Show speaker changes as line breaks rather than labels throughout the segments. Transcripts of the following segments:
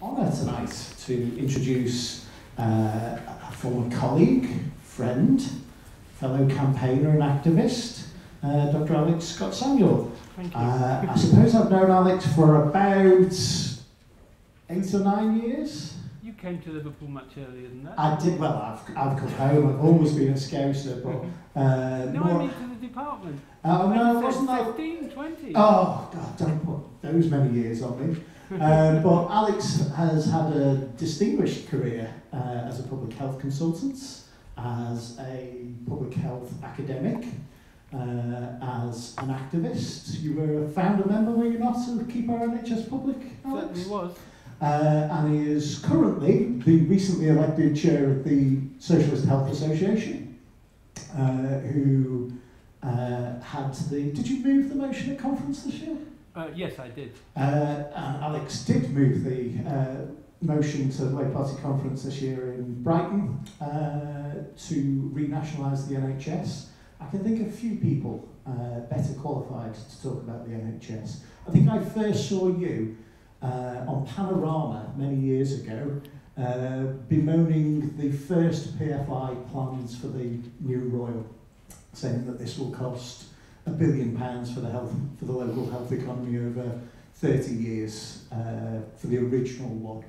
honour tonight to introduce uh, a former colleague, friend, fellow campaigner and activist, uh, Dr. Alex Scott Samuel.
Thank you.
Uh, I suppose I've known Alex for about eight or nine years.
you came to Liverpool much earlier than that.
I did, well, I've, I've come home, I've always been a scouser, but uh,
no,
more,
I mean to the department.
Oh, no, wasn't
said
that
15, 20.
Oh, God, don't put those many years on me. Um, but Alex has had a distinguished career uh, as a public health consultant, as a public health academic, uh, as an activist. You were a founder member, were you not, of Keep Our NHS Public, Alex?
Certainly was.
Uh, and he is currently the recently elected chair of the Socialist Health Association, uh, who uh, had the. Did you move the motion at conference this year?
Uh, yes, I did.
Uh, and Alex did move the uh, motion to the Labour Party conference this year in Brighton uh, to renationalise the NHS. I can think of few people uh, better qualified to talk about the NHS. I think I first saw you uh, on Panorama many years ago, uh, bemoaning the first PFI plans for the new Royal, saying that this will cost a billion pounds for the health for the local health economy over 30 years uh, for the original one.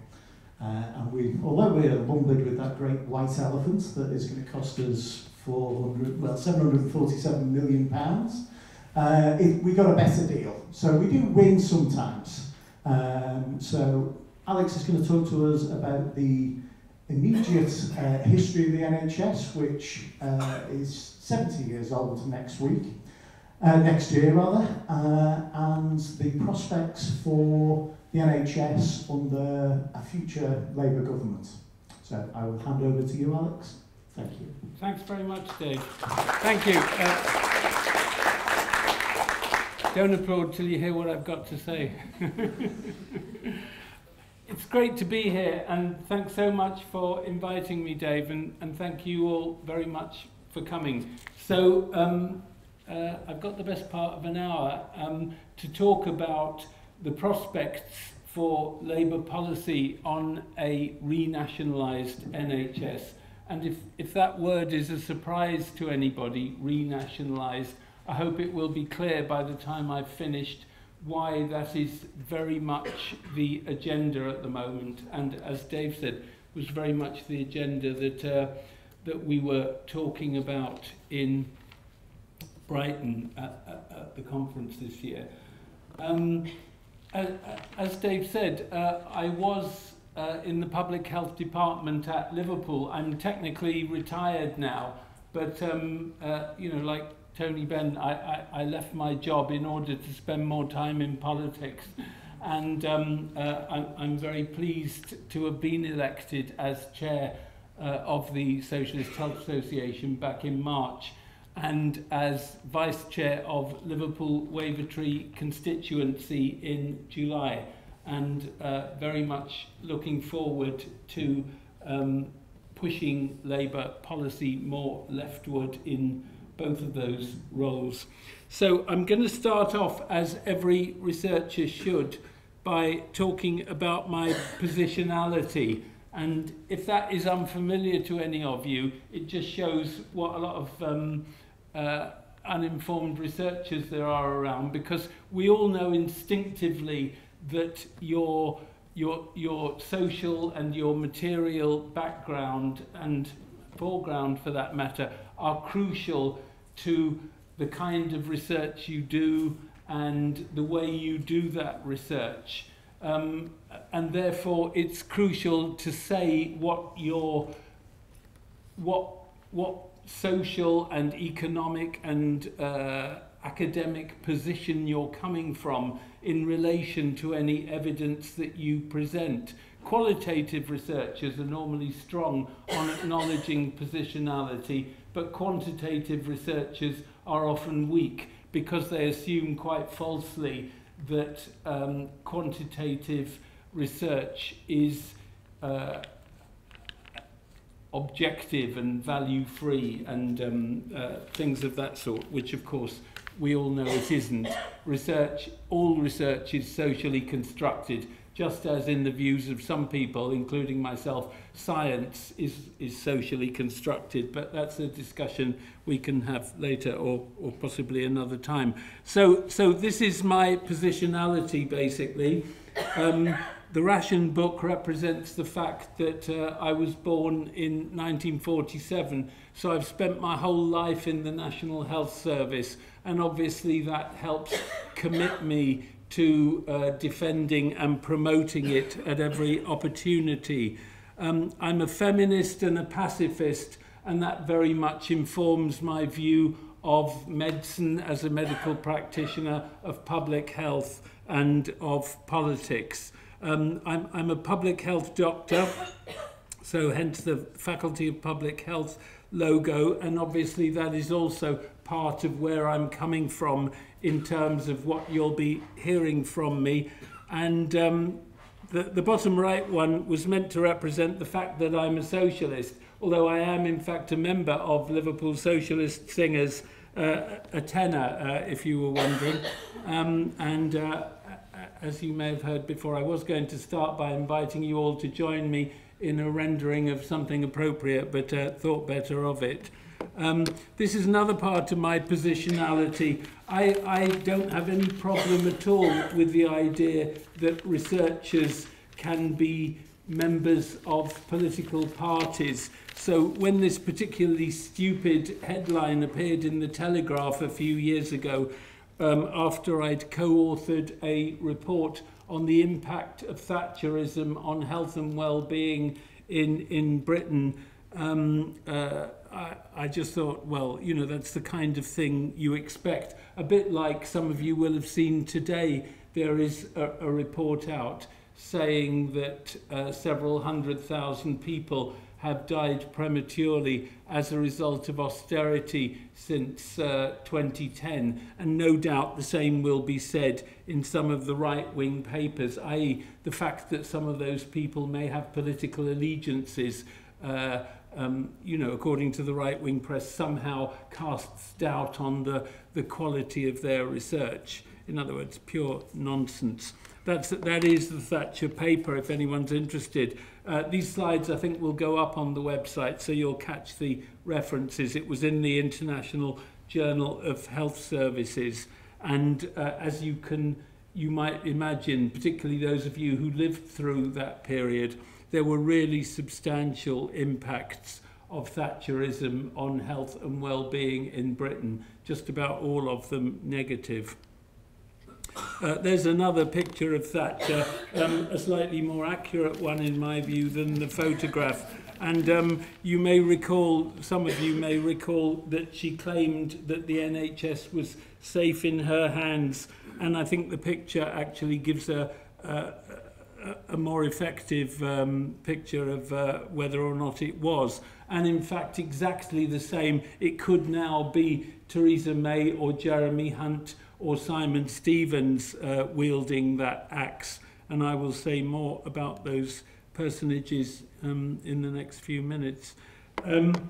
Uh, and we, although we're lumbered with that great white elephant that is going to cost us 400, well, 747 million pounds, uh, it, we got a better deal. So we do win sometimes. Um, so Alex is going to talk to us about the immediate uh, history of the NHS, which uh, is 70 years old next week, uh, next year rather, uh, and the prospects for the NHS under a future Labour government. So I will hand over to you, Alex. Thank you.
Thanks very much, Dave. Thank you. Uh, don't applaud till you hear what I've got to say. it's great to be here, and thanks so much for inviting me, Dave, and, and thank you all very much for coming. So, um, uh, I've got the best part of an hour um, to talk about the prospects for Labour policy on a renationalised NHS. And if, if that word is a surprise to anybody, renationalised, I hope it will be clear by the time I've finished why that is very much the agenda at the moment. And as Dave said, was very much the agenda that, uh, that we were talking about in Brighton at, at, at the conference this year. Um, as, as Dave said, uh, I was uh, in the public health department at Liverpool. I'm technically retired now, but um, uh, you know, like Tony Benn, I, I, I left my job in order to spend more time in politics. And um, uh, I'm, I'm very pleased to have been elected as chair uh, of the Socialist Health Association back in March and as vice chair of Liverpool Wavertree constituency in July and uh, very much looking forward to um, pushing Labour policy more leftward in both of those roles. So I'm going to start off, as every researcher should, by talking about my positionality. And if that is unfamiliar to any of you, it just shows what a lot of um, uh, uninformed researchers there are around, because we all know instinctively that your your your social and your material background and foreground for that matter are crucial to the kind of research you do and the way you do that research. Um, and therefore it's crucial to say what your what what social and economic and uh, academic position you're coming from in relation to any evidence that you present. Qualitative researchers are normally strong on acknowledging positionality, but quantitative researchers are often weak because they assume quite falsely that um, quantitative research is uh, objective and value free and um, uh, things of that sort, which of course we all know it isn't. Research, all research is socially constructed, just as in the views of some people, including myself, science is, is socially constructed, but that's a discussion we can have later or, or possibly another time. So, so this is my positionality basically. Um, the ration book represents the fact that uh, I was born in 1947, so I've spent my whole life in the National Health Service, and obviously that helps commit me to uh, defending and promoting it at every opportunity. Um, I'm a feminist and a pacifist, and that very much informs my view of medicine as a medical practitioner, of public health, and of politics. Um, I'm, I'm a public health doctor, so hence the Faculty of Public Health logo, and obviously that is also part of where I'm coming from in terms of what you'll be hearing from me. And um, the, the bottom right one was meant to represent the fact that I'm a socialist, although I am in fact a member of Liverpool Socialist Singers, uh, a tenor, uh, if you were wondering. Um, and uh, as you may have heard before, I was going to start by inviting you all to join me in a rendering of something appropriate, but uh, thought better of it. Um, this is another part of my positionality. I, I don't have any problem at all with the idea that researchers can be members of political parties. So when this particularly stupid headline appeared in the Telegraph a few years ago, um, after I'd co-authored a report on the impact of Thatcherism on health and well-being in, in Britain, um, uh, I, I just thought, well, you know, that's the kind of thing you expect. A bit like some of you will have seen today, there is a, a report out saying that uh, several hundred thousand people have died prematurely as a result of austerity since uh, 2010. And no doubt the same will be said in some of the right wing papers, i.e., the fact that some of those people may have political allegiances. Uh, um, you know, according to the right-wing press, somehow casts doubt on the, the quality of their research. In other words, pure nonsense. That's, that is the Thatcher paper, if anyone's interested. Uh, these slides, I think, will go up on the website, so you'll catch the references. It was in the International Journal of Health Services, and uh, as you can, you might imagine, particularly those of you who lived through that period, there were really substantial impacts of Thatcherism on health and well-being in Britain, just about all of them negative. Uh, there's another picture of Thatcher, um, a slightly more accurate one in my view than the photograph. And um, you may recall, some of you may recall that she claimed that the NHS was safe in her hands. And I think the picture actually gives a, a, a more effective um, picture of uh, whether or not it was. And in fact, exactly the same. It could now be Theresa May or Jeremy Hunt or Simon Stevens uh, wielding that axe. And I will say more about those personages um, in the next few minutes. Um,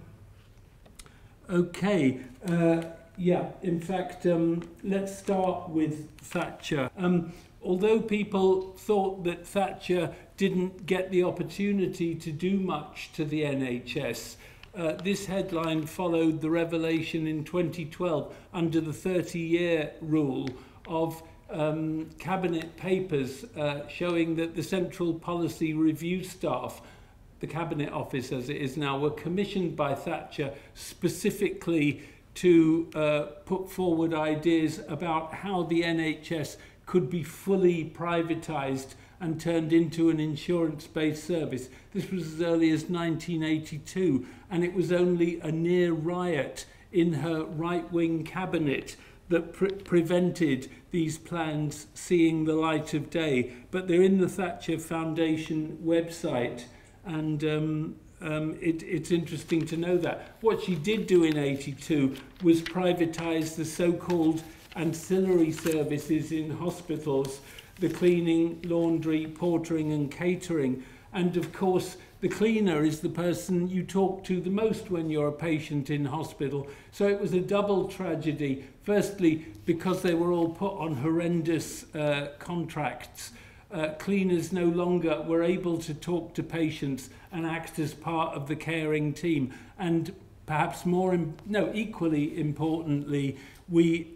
okay. Uh, yeah, in fact, um, let's start with Thatcher. Um, although people thought that Thatcher didn't get the opportunity to do much to the NHS, uh, this headline followed the revelation in 2012 under the 30-year rule of um, cabinet papers uh, showing that the Central Policy Review staff, the Cabinet Office as it is now, were commissioned by Thatcher specifically to uh, put forward ideas about how the NHS could be fully privatised and turned into an insurance-based service. This was as early as 1982, and it was only a near riot in her right-wing cabinet that pre prevented these plans seeing the light of day. But they're in the Thatcher Foundation website, and um, um, it, it's interesting to know that. What she did do in 82 was privatise the so-called ancillary services in hospitals, the cleaning, laundry, portering and catering. And of course, the cleaner is the person you talk to the most when you're a patient in hospital. So it was a double tragedy. Firstly, because they were all put on horrendous uh, contracts uh, cleaners no longer were able to talk to patients and act as part of the caring team. And perhaps more, no, equally importantly, we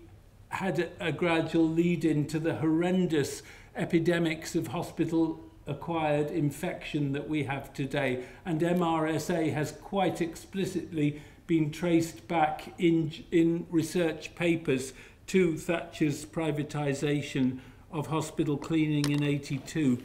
had a, gradual lead into the horrendous epidemics of hospital acquired infection that we have today. And MRSA has quite explicitly been traced back in, in research papers to Thatcher's privatisation of hospital cleaning in 82.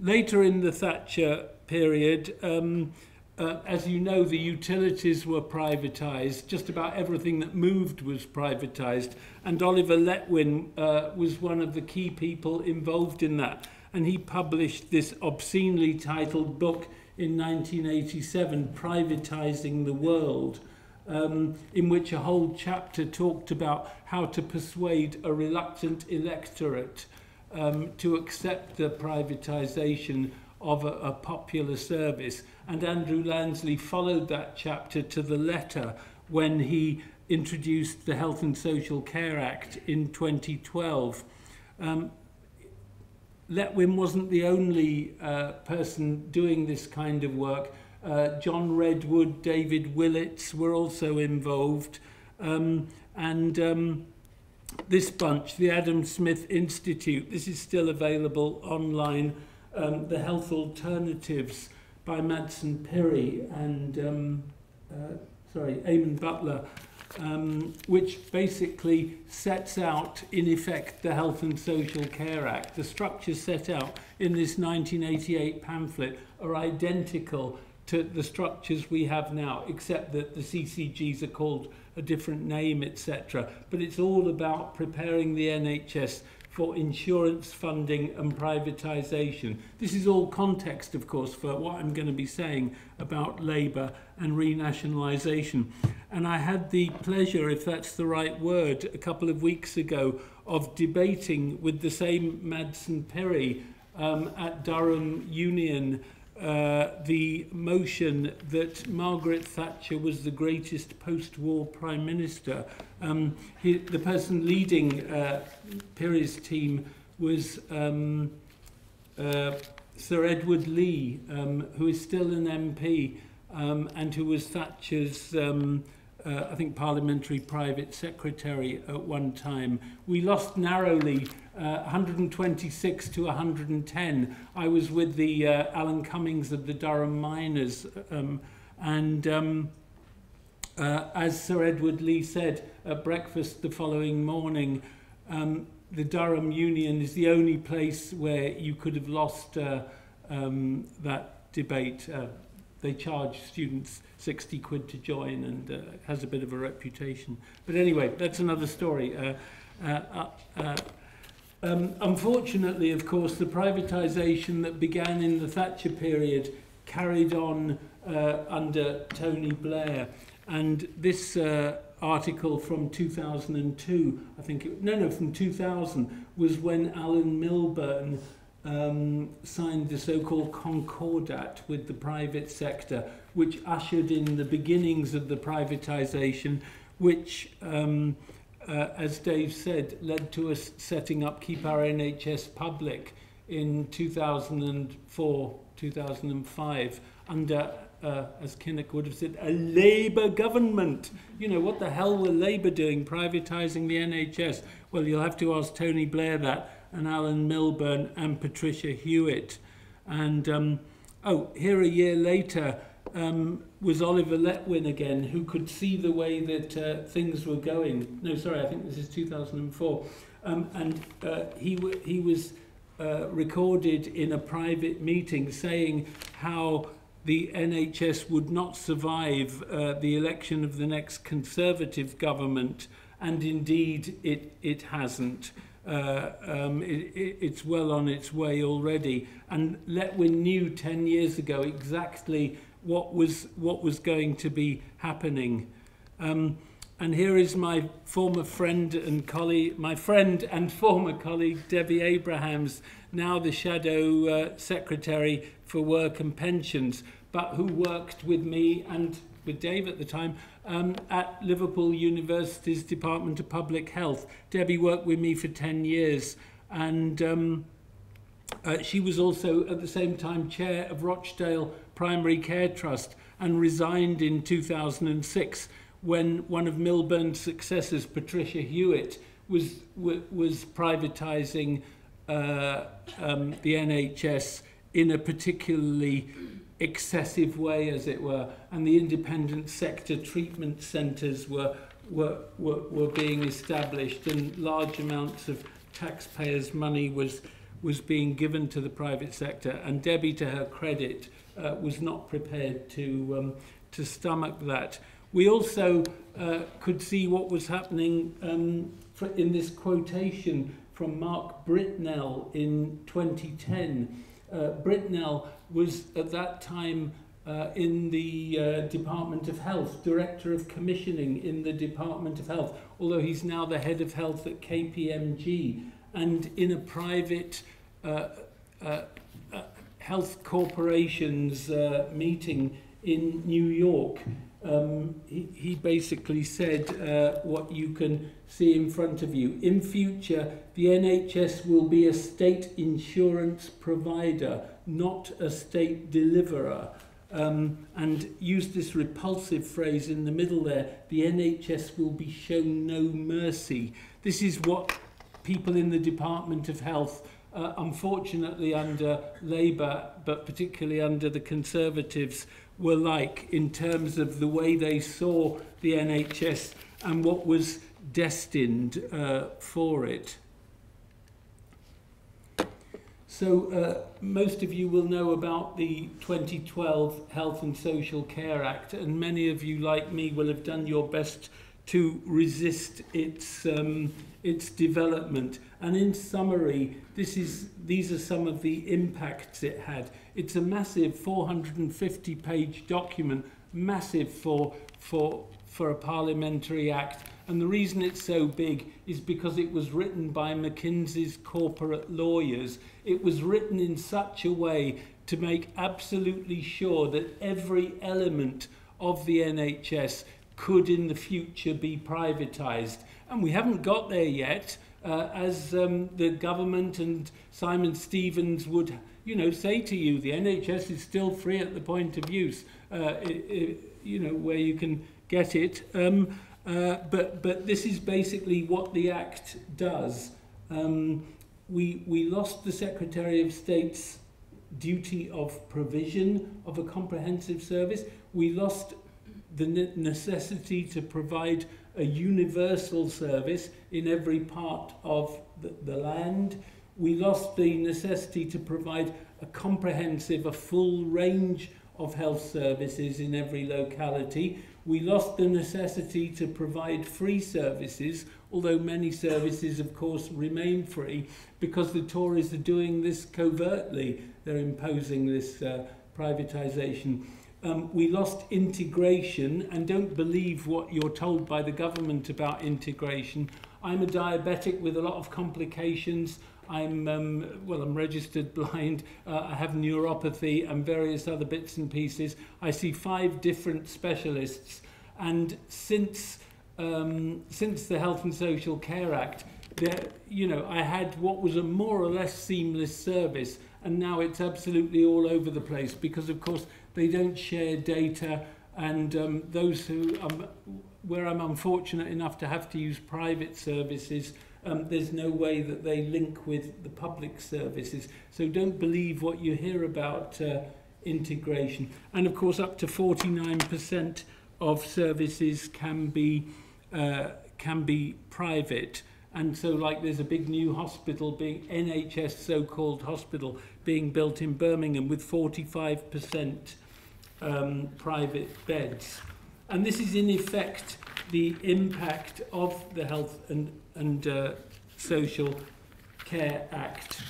Later in the Thatcher period, um, uh, as you know, the utilities were privatised. Just about everything that moved was privatised. And Oliver Letwin uh, was one of the key people involved in that. And he published this obscenely titled book in 1987, Privatising the World, um, in which a whole chapter talked about how to persuade a reluctant electorate um, to accept the privatisation of a, a popular service. And Andrew Lansley followed that chapter to the letter when he introduced the Health and Social Care Act in 2012. Um, Letwin wasn't the only uh, person doing this kind of work. Uh, John Redwood, David Willetts were also involved. Um, and um, this bunch, the Adam Smith Institute, this is still available online. Um, the Health Alternatives by Madsen Pirie and, um, uh, sorry, Eamonn Butler, um, which basically sets out, in effect, the Health and Social Care Act. The structures set out in this 1988 pamphlet are identical to the structures we have now, except that the CCGs are called a different name, etc. But it's all about preparing the NHS for insurance funding and privatisation. This is all context, of course, for what I'm going to be saying about Labour and renationalisation. And I had the pleasure, if that's the right word, a couple of weeks ago of debating with the same Madsen Perry um, at Durham Union uh, the motion that Margaret Thatcher was the greatest post-war prime minister. Um, he, the person leading uh, Pirie's team was um, uh, Sir Edward Leigh, um, who is still an MP um, and who was Thatcher's, um, uh, I think, parliamentary private secretary at one time. We lost narrowly uh, 126 to 110. I was with the uh, Alan Cummings of the Durham Miners, um, and um, uh, as Sir Edward Leigh said at breakfast the following morning, um, the Durham Union is the only place where you could have lost uh, um, that debate. Uh, they charge students 60 quid to join and has a bit of a reputation. But anyway, that's another story. Um, unfortunately, of course, the privatisation that began in the Thatcher period carried on uh, under Tony Blair. And this uh, article from 2002, I think, it, no, no, from 2000, was when Alan Milburn um, signed the so-called Concordat with the private sector, which ushered in the beginnings of the privatisation, which um, uh, as Dave said, led to us setting up Keep Our NHS Public in 2004, 2005, under, uh, as Kinnock would have said, a Labour government. You know, what the hell were Labour doing, privatising the NHS? Well, you'll have to ask Tony Blair that, and Alan Milburn and Patricia Hewitt. And, um, oh, here a year later, um, was Oliver Letwin again, who could see the way that uh, things were going. No, sorry, I think this is 2004. Um, and uh, he, he was uh, recorded in a private meeting saying how the NHS would not survive uh, the election of the next Conservative government, and indeed it, it hasn't. Uh, um, it, it, it's well on its way already. And Letwin knew 10 years ago exactly what was what was going to be happening. Um, and here is my former friend and colleague, my friend and former colleague Debbie Abrahams, now the shadow uh, secretary for work and pensions, but who worked with me and with Dave at the time um, at Liverpool University's Department of Public Health. Debbie worked with me for 10 years and um, uh, she was also at the same time chair of Rochdale Primary Care Trust and resigned in 2006 when one of Milburn's successors, Patricia Hewitt, was was privatising uh, um, the NHS in a particularly excessive way, as it were, and the independent sector treatment centres were, were, were, were being established, and large amounts of taxpayers' money was, was being given to the private sector. And Debbie, to her credit, uh, was not prepared to, um, to stomach that. We also uh, could see what was happening um, in this quotation from Mark Britnell in 2010. Uh, Britnell was at that time uh, in the uh, Department of Health, Director of Commissioning in the Department of Health, although he's now the head of health at KPMG. And in a private health corporations uh, meeting in New York, um, he, he basically said uh, what you can see in front of you. In future, the NHS will be a state insurance provider, not a state deliverer. Um, and use this repulsive phrase in the middle there the NHS will be shown no mercy. This is what people in the Department of Health, uh, unfortunately under Labour, but particularly under the Conservatives, were like in terms of the way they saw the NHS and what was destined uh, for it. So uh, most of you will know about the 2012 Health and Social Care Act and many of you like me will have done your best to resist its um, its development and in summary this is these are some of the impacts it had. It's a massive 450 page document massive for for for a parliamentary act. And the reason it's so big is because it was written by McKinsey's corporate lawyers. It was written in such a way to make absolutely sure that every element of the NHS could in the future be privatized. And we haven't got there yet, uh, as um, the government and Simon Stevens would you know, say to you, the NHS is still free at the point of use, uh, it, it, you know, where you can get it. Um, uh, but, but this is basically what the Act does. Um, we, we lost the Secretary of State's duty of provision of a comprehensive service. We lost the necessity to provide a universal service in every part of the, the land. We lost the necessity to provide a comprehensive, a full range of health services in every locality. We lost the necessity to provide free services, although many services, of course, remain free because the Tories are doing this covertly. They're imposing this uh, privatisation um, we lost integration and don't believe what you're told by the government about integration. I'm a diabetic with a lot of complications. I'm um, well, I'm registered blind. Uh, I have neuropathy and various other bits and pieces. I see five different specialists, and since um, since the Health and Social Care Act, there, you know, I had what was a more or less seamless service, and now it's absolutely all over the place because, of course, they don't share data, and um, those who, um, where I'm unfortunate enough to have to use private services, um, there's no way that they link with the public services. So don't believe what you hear about uh, integration. And of course, up to 49% of services can be uh, can be private. And so, like, there's a big new hospital being NHS so-called hospital being built in Birmingham with 45% um, private beds. And this is in effect the impact of the Health and, and uh, Social Care Act.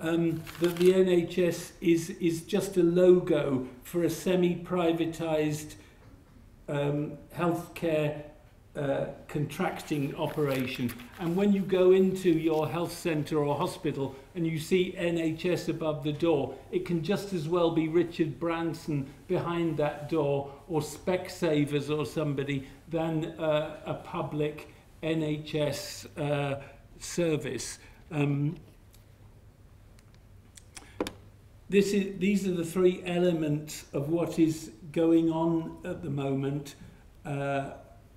Um, that the NHS is, is just a logo for a semi-privatised um, healthcare uh, contracting operation. And when you go into your health centre or hospital and you see NHS above the door, it can just as well be Richard Branson behind that door or Specsavers or somebody than uh, a public NHS uh, service. Um, this is, these are the three elements of what is going on at the moment. Uh,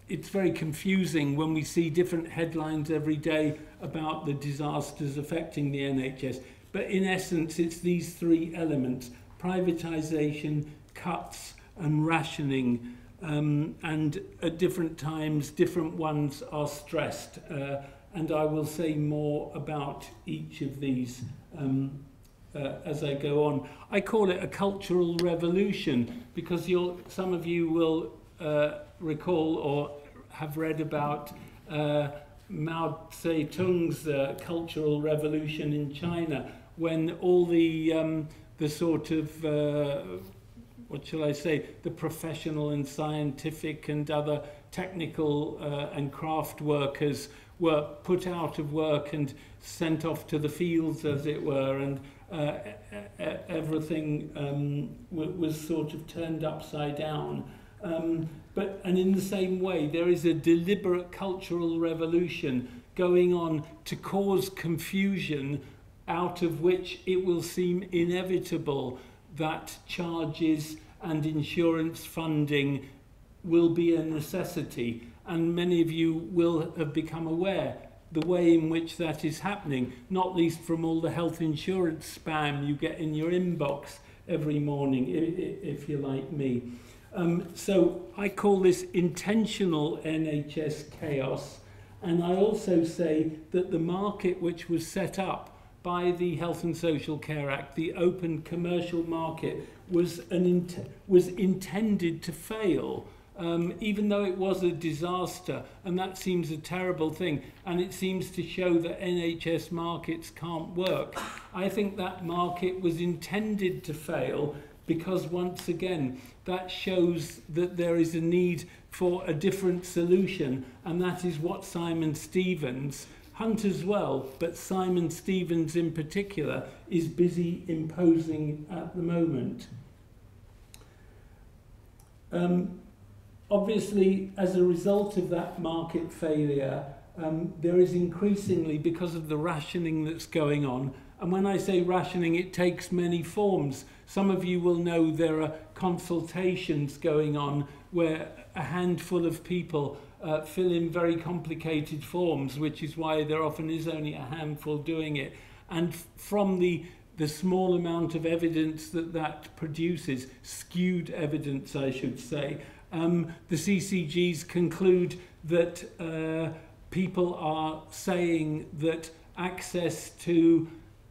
it's very confusing when we see different headlines every day about the disasters affecting the NHS. But in essence, it's these three elements privatisation, cuts, and rationing. Um, and at different times, different ones are stressed. Uh, and I will say more about each of these um, uh, as I go on. I call it a cultural revolution because some of you will uh, recall or have read about uh, Mao Zedong's uh, cultural revolution in China when all the, um, the sort of, uh, what shall I say, the professional and scientific and other technical uh, and craft workers were put out of work and sent off to the fields, as it were, and uh, everything um, was sort of turned upside down. Um, but and in the same way, there is a deliberate cultural revolution going on to cause confusion, out of which it will seem inevitable that charges and insurance funding will be a necessity. And many of you will have become aware the way in which that is happening, not least from all the health insurance spam you get in your inbox every morning, if you're like me. Um, so I call this intentional NHS chaos. And I also say that the market which was set up by the Health and Social Care Act, the open commercial market, was, an was intended to fail um, even though it was a disaster, and that seems a terrible thing, and it seems to show that NHS markets can't work. I think that market was intended to fail because, once again, that shows that there is a need for a different solution, and that is what Simon Stevens, Hunt as well, but Simon Stevens in particular, is busy imposing at the moment. Um, obviously, as a result of that market failure, um, there is increasingly, because of the rationing that's going on, and when I say rationing, it takes many forms. Some of you will know there are consultations going on where a handful of people uh, fill in very complicated forms, which is why there often is only a handful doing it. And from the, the small amount of evidence that that produces, skewed evidence, I should say, um, the CCGs conclude that uh, people are saying that access to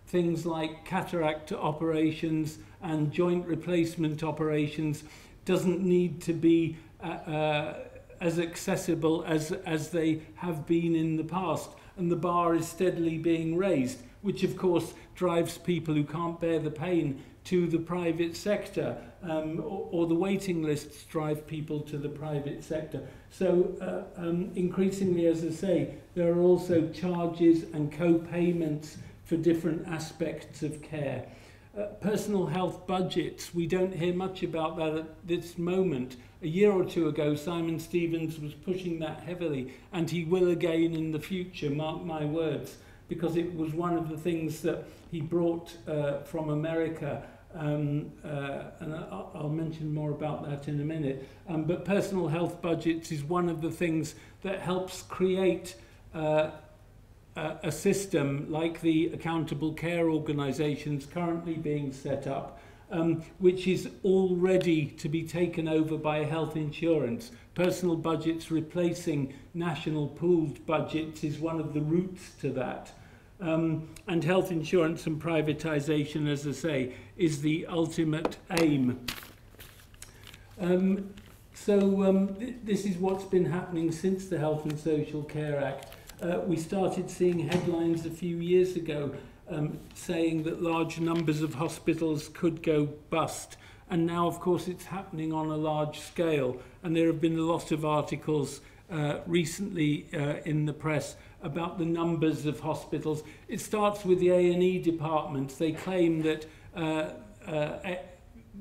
things like cataract operations and joint replacement operations doesn't need to be uh, uh, as accessible as, as they have been in the past. And the bar is steadily being raised, which of course drives people who can't bear the pain to the private sector um, or, or the waiting lists drive people to the private sector. So uh, um, increasingly, as I say, there are also charges and co-payments for different aspects of care. Uh, personal health budgets, we don't hear much about that at this moment. A year or two ago, Simon Stevens was pushing that heavily, and he will again in the future, mark my words, because it was one of the things that he brought uh, from America Um, uh, and I'll, I'll mention more about that in a minute. Um, but personal health budgets is one of the things that helps create uh, a, a system like the accountable care organisations currently being set up, um, which is already to be taken over by health insurance. Personal budgets replacing national pooled budgets is one of the routes to that. Um, and health insurance and privatisation, as I say, is the ultimate aim. Um, so um, th this is what's been happening since the Health and Social Care Act. Uh, we started seeing headlines a few years ago um, saying that large numbers of hospitals could go bust. And now, of course, it's happening on a large scale. And there have been a lot of articles uh, recently uh, in the press about the numbers of hospitals. It starts with the A&E departments. They claim that uh, uh,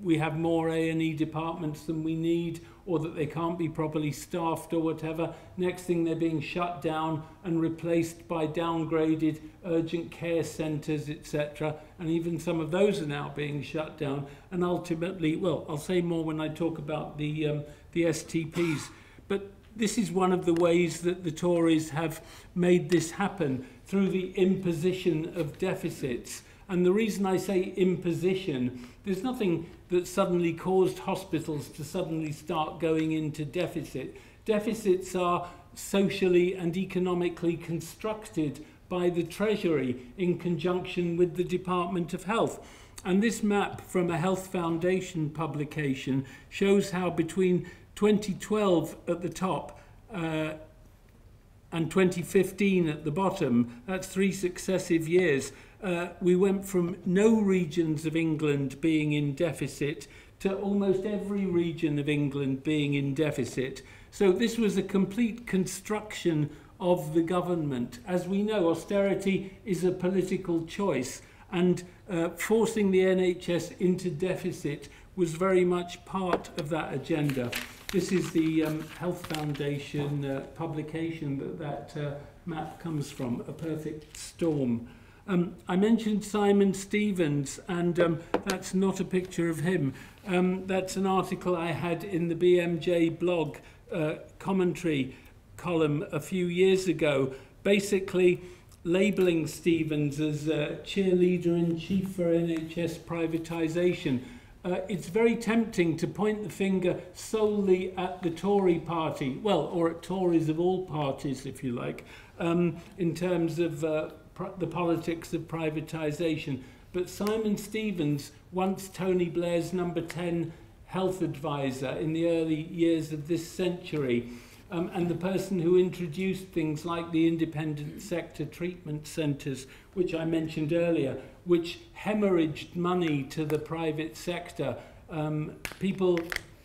we have more A&E departments than we need or that they can't be properly staffed or whatever. Next thing, they're being shut down and replaced by downgraded urgent care centres, etc. And even some of those are now being shut down. And ultimately, well, I'll say more when I talk about the, um, the STPs. But this is one of the ways that the Tories have made this happen through the imposition of deficits. And the reason I say imposition, there's nothing that suddenly caused hospitals to suddenly start going into deficit. Deficits are socially and economically constructed by the Treasury in conjunction with the Department of Health. And this map from a Health Foundation publication shows how between 2012 at the top uh, and 2015 at the bottom, that's three successive years, uh, we went from no regions of England being in deficit to almost every region of England being in deficit. So this was a complete construction of the government. As we know, austerity is a political choice, and uh, forcing the NHS into deficit was very much part of that agenda. This is the um, Health Foundation uh, publication that that uh, map comes from, A Perfect Storm. Um, I mentioned Simon Stevens, and um, that's not a picture of him. Um, that's an article I had in the BMJ blog uh, commentary column a few years ago, basically labelling Stevens as a cheerleader in chief for NHS privatisation. Uh, it's very tempting to point the finger solely at the Tory party, well, or at Tories of all parties, if you like, um, in terms of uh, the politics of privatisation. But Simon Stevens, once Tony Blair's number 10 health advisor in the early years of this century, um, and the person who introduced things like the independent sector treatment centres, which I mentioned earlier, which hemorrhaged money to the private sector. Um, people,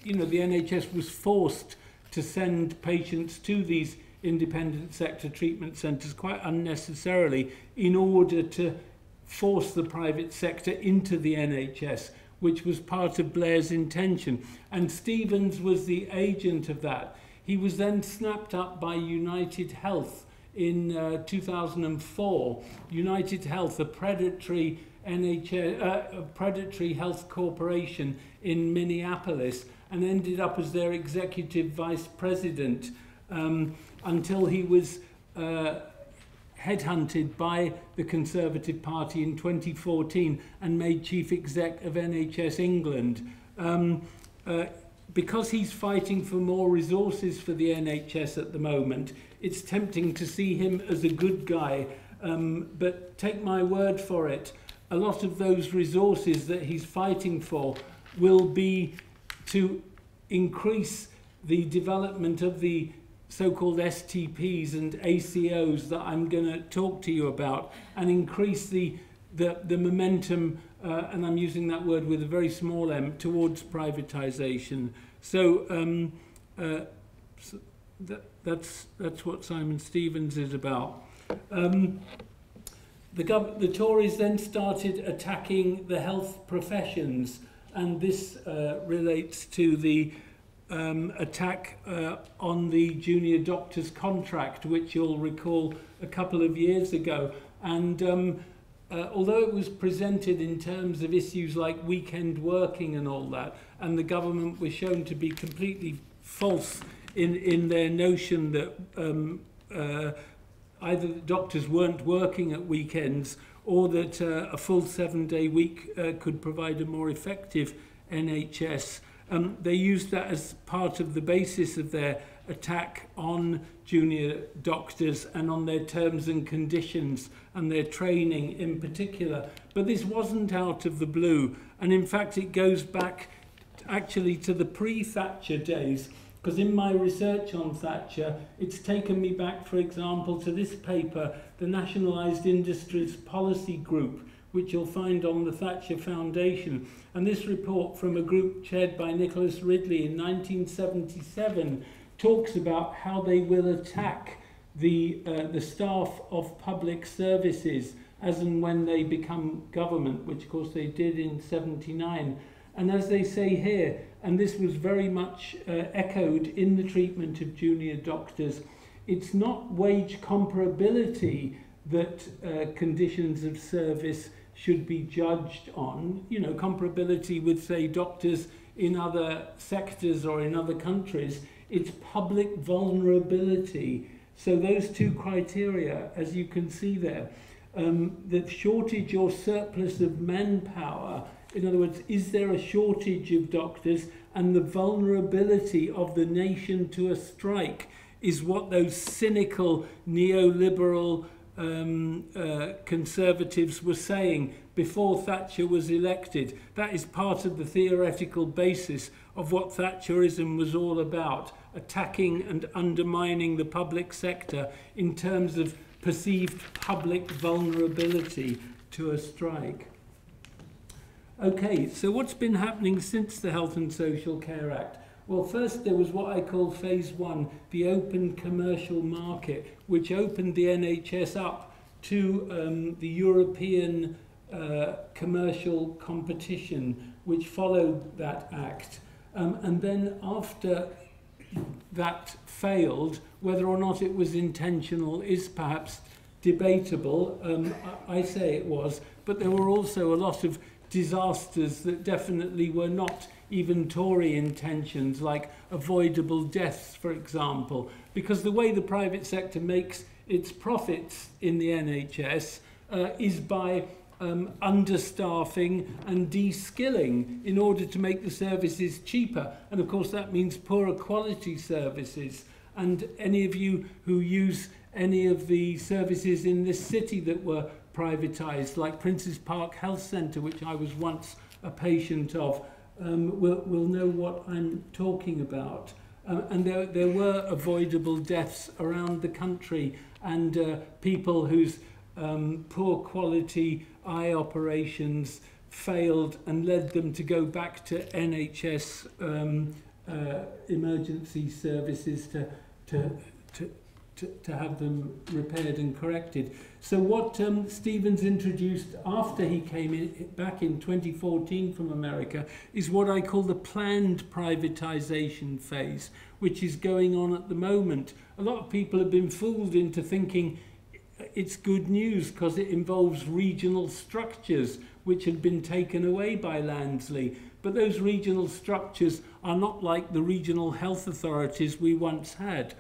you know, the NHS was forced to send patients to these independent sector treatment centres quite unnecessarily in order to force the private sector into the NHS, which was part of Blair's intention. And Stevens was the agent of that. He was then snapped up by United Health in uh, 2004. United Health, a predatory NHS, uh, a predatory health corporation in Minneapolis, and ended up as their executive vice president. Um, until he was uh, headhunted by the Conservative Party in 2014 and made chief exec of NHS England. Um, uh, because he's fighting for more resources for the NHS at the moment, it's tempting to see him as a good guy. Um, but take my word for it, a lot of those resources that he's fighting for will be to increase the development of the so-called STPs and ACOs that I'm going to talk to you about and increase the, the, the momentum, uh, and I'm using that word with a very small m, towards privatization. So, um, uh, so that, that's, that's what Simon Stevens is about. Um, the, the Tories then started attacking the health professions, and this uh, relates to the um, attack uh, on the junior doctor's contract, which you'll recall a couple of years ago. And um, uh, although it was presented in terms of issues like weekend working and all that, and the government was shown to be completely false in, in their notion that um, uh, either doctors weren't working at weekends or that uh, a full seven-day week uh, could provide a more effective NHS Um, they used that as part of the basis of their attack on junior doctors and on their terms and conditions and their training in particular. But this wasn't out of the blue. And in fact, it goes back actually to the pre-Thatcher days because in my research on Thatcher, it's taken me back, for example, to this paper, the Nationalised Industries Policy Group, which you'll find on the Thatcher Foundation. And this report from a group chaired by Nicholas Ridley in 1977 talks about how they will attack the, uh, the staff of public services as and when they become government, which of course they did in 79. And as they say here, and this was very much uh, echoed in the treatment of junior doctors, it's not wage comparability that uh, conditions of service should be judged on. You know, comparability with, say, doctors in other sectors or in other countries. It's public vulnerability. So those two criteria, as you can see there, um, the shortage or surplus of manpower, in other words, is there a shortage of doctors and the vulnerability of the nation to a strike is what those cynical neoliberal um, uh, conservatives were saying before Thatcher was elected. That is part of the theoretical basis of what Thatcherism was all about, attacking and undermining the public sector in terms of perceived public vulnerability to a strike. Okay, so what's been happening since the Health and Social Care Act? Well, first there was what I call phase one, the open commercial market, which opened the NHS up to um, the European uh, commercial competition, which followed that act. Um, and then after that failed, whether or not it was intentional is perhaps debatable. Um, I, I say it was, but there were also a lot of disasters that definitely were not even Tory intentions, like avoidable deaths, for example, because the way the private sector makes its profits in the NHS uh, is by um, understaffing and de-skilling in order to make the services cheaper. And of course that means poorer quality services. And any of you who use any of the services in this city that were privatised, like Princes Park Health Centre, which I was once a patient of, um, will, will know what I'm talking about. Um, and there, there were avoidable deaths around the country and uh, people whose um, poor quality eye operations failed and led them to go back to NHS um, uh, emergency services to, to, to, to, to have them repaired and corrected. So what um, Stevens introduced after he came in, back in 2014 from America is what I call the planned privatization phase, which is going on at the moment. A lot of people have been fooled into thinking it's good news because it involves regional structures which had been taken away by Lansley. But those regional structures are not like the regional health authorities we once had.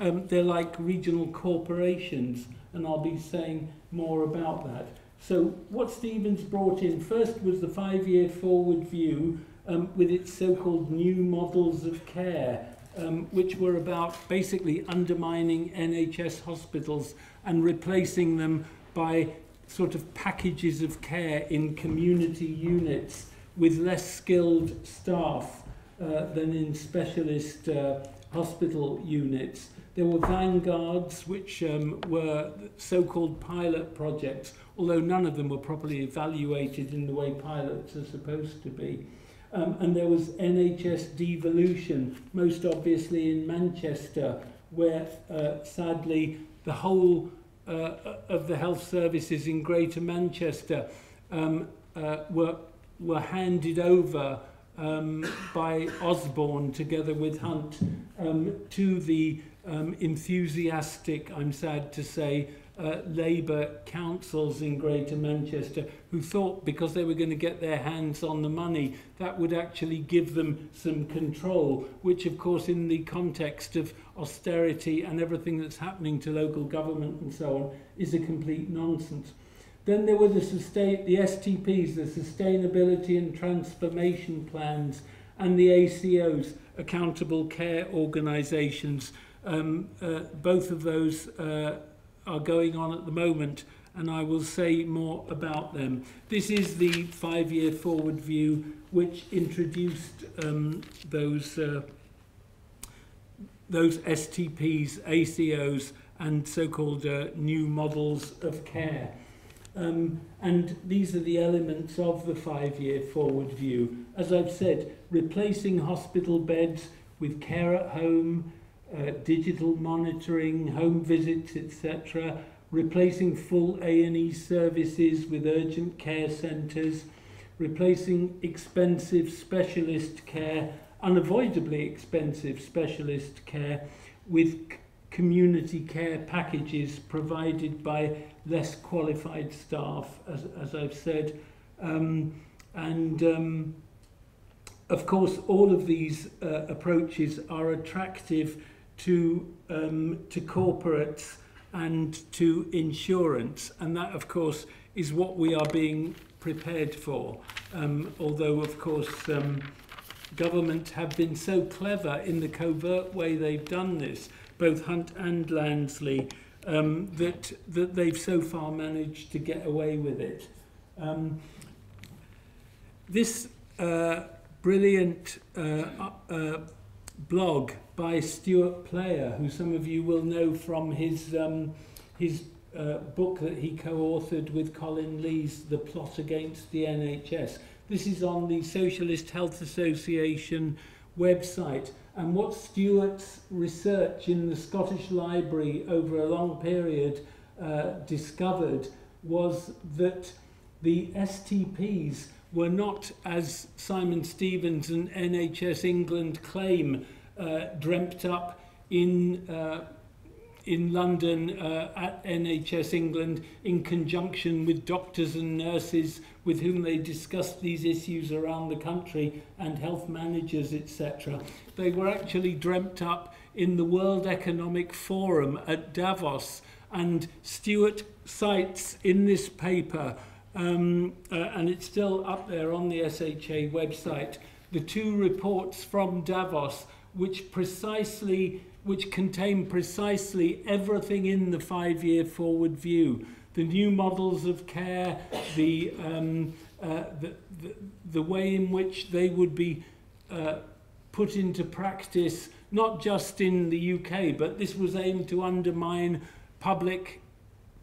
Um, they're like regional corporations, and I'll be saying more about that. So what Stevens brought in first was the five-year forward view um, with its so-called new models of care, um, which were about basically undermining NHS hospitals and replacing them by sort of packages of care in community units with less skilled staff uh, than in specialist uh, hospital units. There were vanguards, which um, were so-called pilot projects, although none of them were properly evaluated in the way pilots are supposed to be. Um, and there was NHS devolution, most obviously in Manchester, where uh, sadly the whole uh, of the health services in Greater Manchester um, uh, were, were handed over um, by Osborne together with Hunt um, to the um, enthusiastic, I'm sad to say, uh, Labour councils in Greater Manchester who thought because they were going to get their hands on the money that would actually give them some control which of course in the context of austerity and everything that's happening to local government and so on is a complete nonsense. Then there were the, sustain, the STPs, the Sustainability and Transformation Plans, and the ACOs, Accountable Care Organisations. Um, uh, both of those uh, are going on at the moment and I will say more about them. This is the five-year forward view which introduced um, those uh, those STPs, ACOs and so-called uh, new models of care. Um, and these are the elements of the five-year forward view. As I've said, replacing hospital beds with care at home, uh, digital monitoring, home visits, etc., replacing full A&E services with urgent care centres, replacing expensive specialist care, unavoidably expensive specialist care, with community care packages provided by less qualified staff, as, as I've said. Um, and um, of course, all of these uh, approaches are attractive to, um, to corporates and to insurance. And that, of course, is what we are being prepared for. Um, although, of course, um, government have been so clever in the covert way they've done this, both Hunt and Lansley, um, that, that they've so far managed to get away with it. Um, this uh, brilliant uh, uh, blog by Stewart Player, who some of you will know from his, um, his uh, book that he co-authored with Colin Leys, The Plot Against the NHS. This is on the Socialist Health Association website. And what Stewart's research in the Scottish Library over a long period uh, discovered was that the STPs were not, as Simon Stevens and NHS England claim, uh, dreamt up in uh, in London uh, at NHS England in conjunction with doctors and nurses with whom they discussed these issues around the country and health managers, etc. They were actually dreamt up in the World Economic Forum at Davos, and Stuart cites in this paper, um, uh, and it's still up there on the SHA website, the two reports from Davos which precisely which contain precisely everything in the five-year forward view. The new models of care, the, um, uh, the, the, the way in which they would be uh, put into practice, not just in the UK, but this was aimed to undermine public,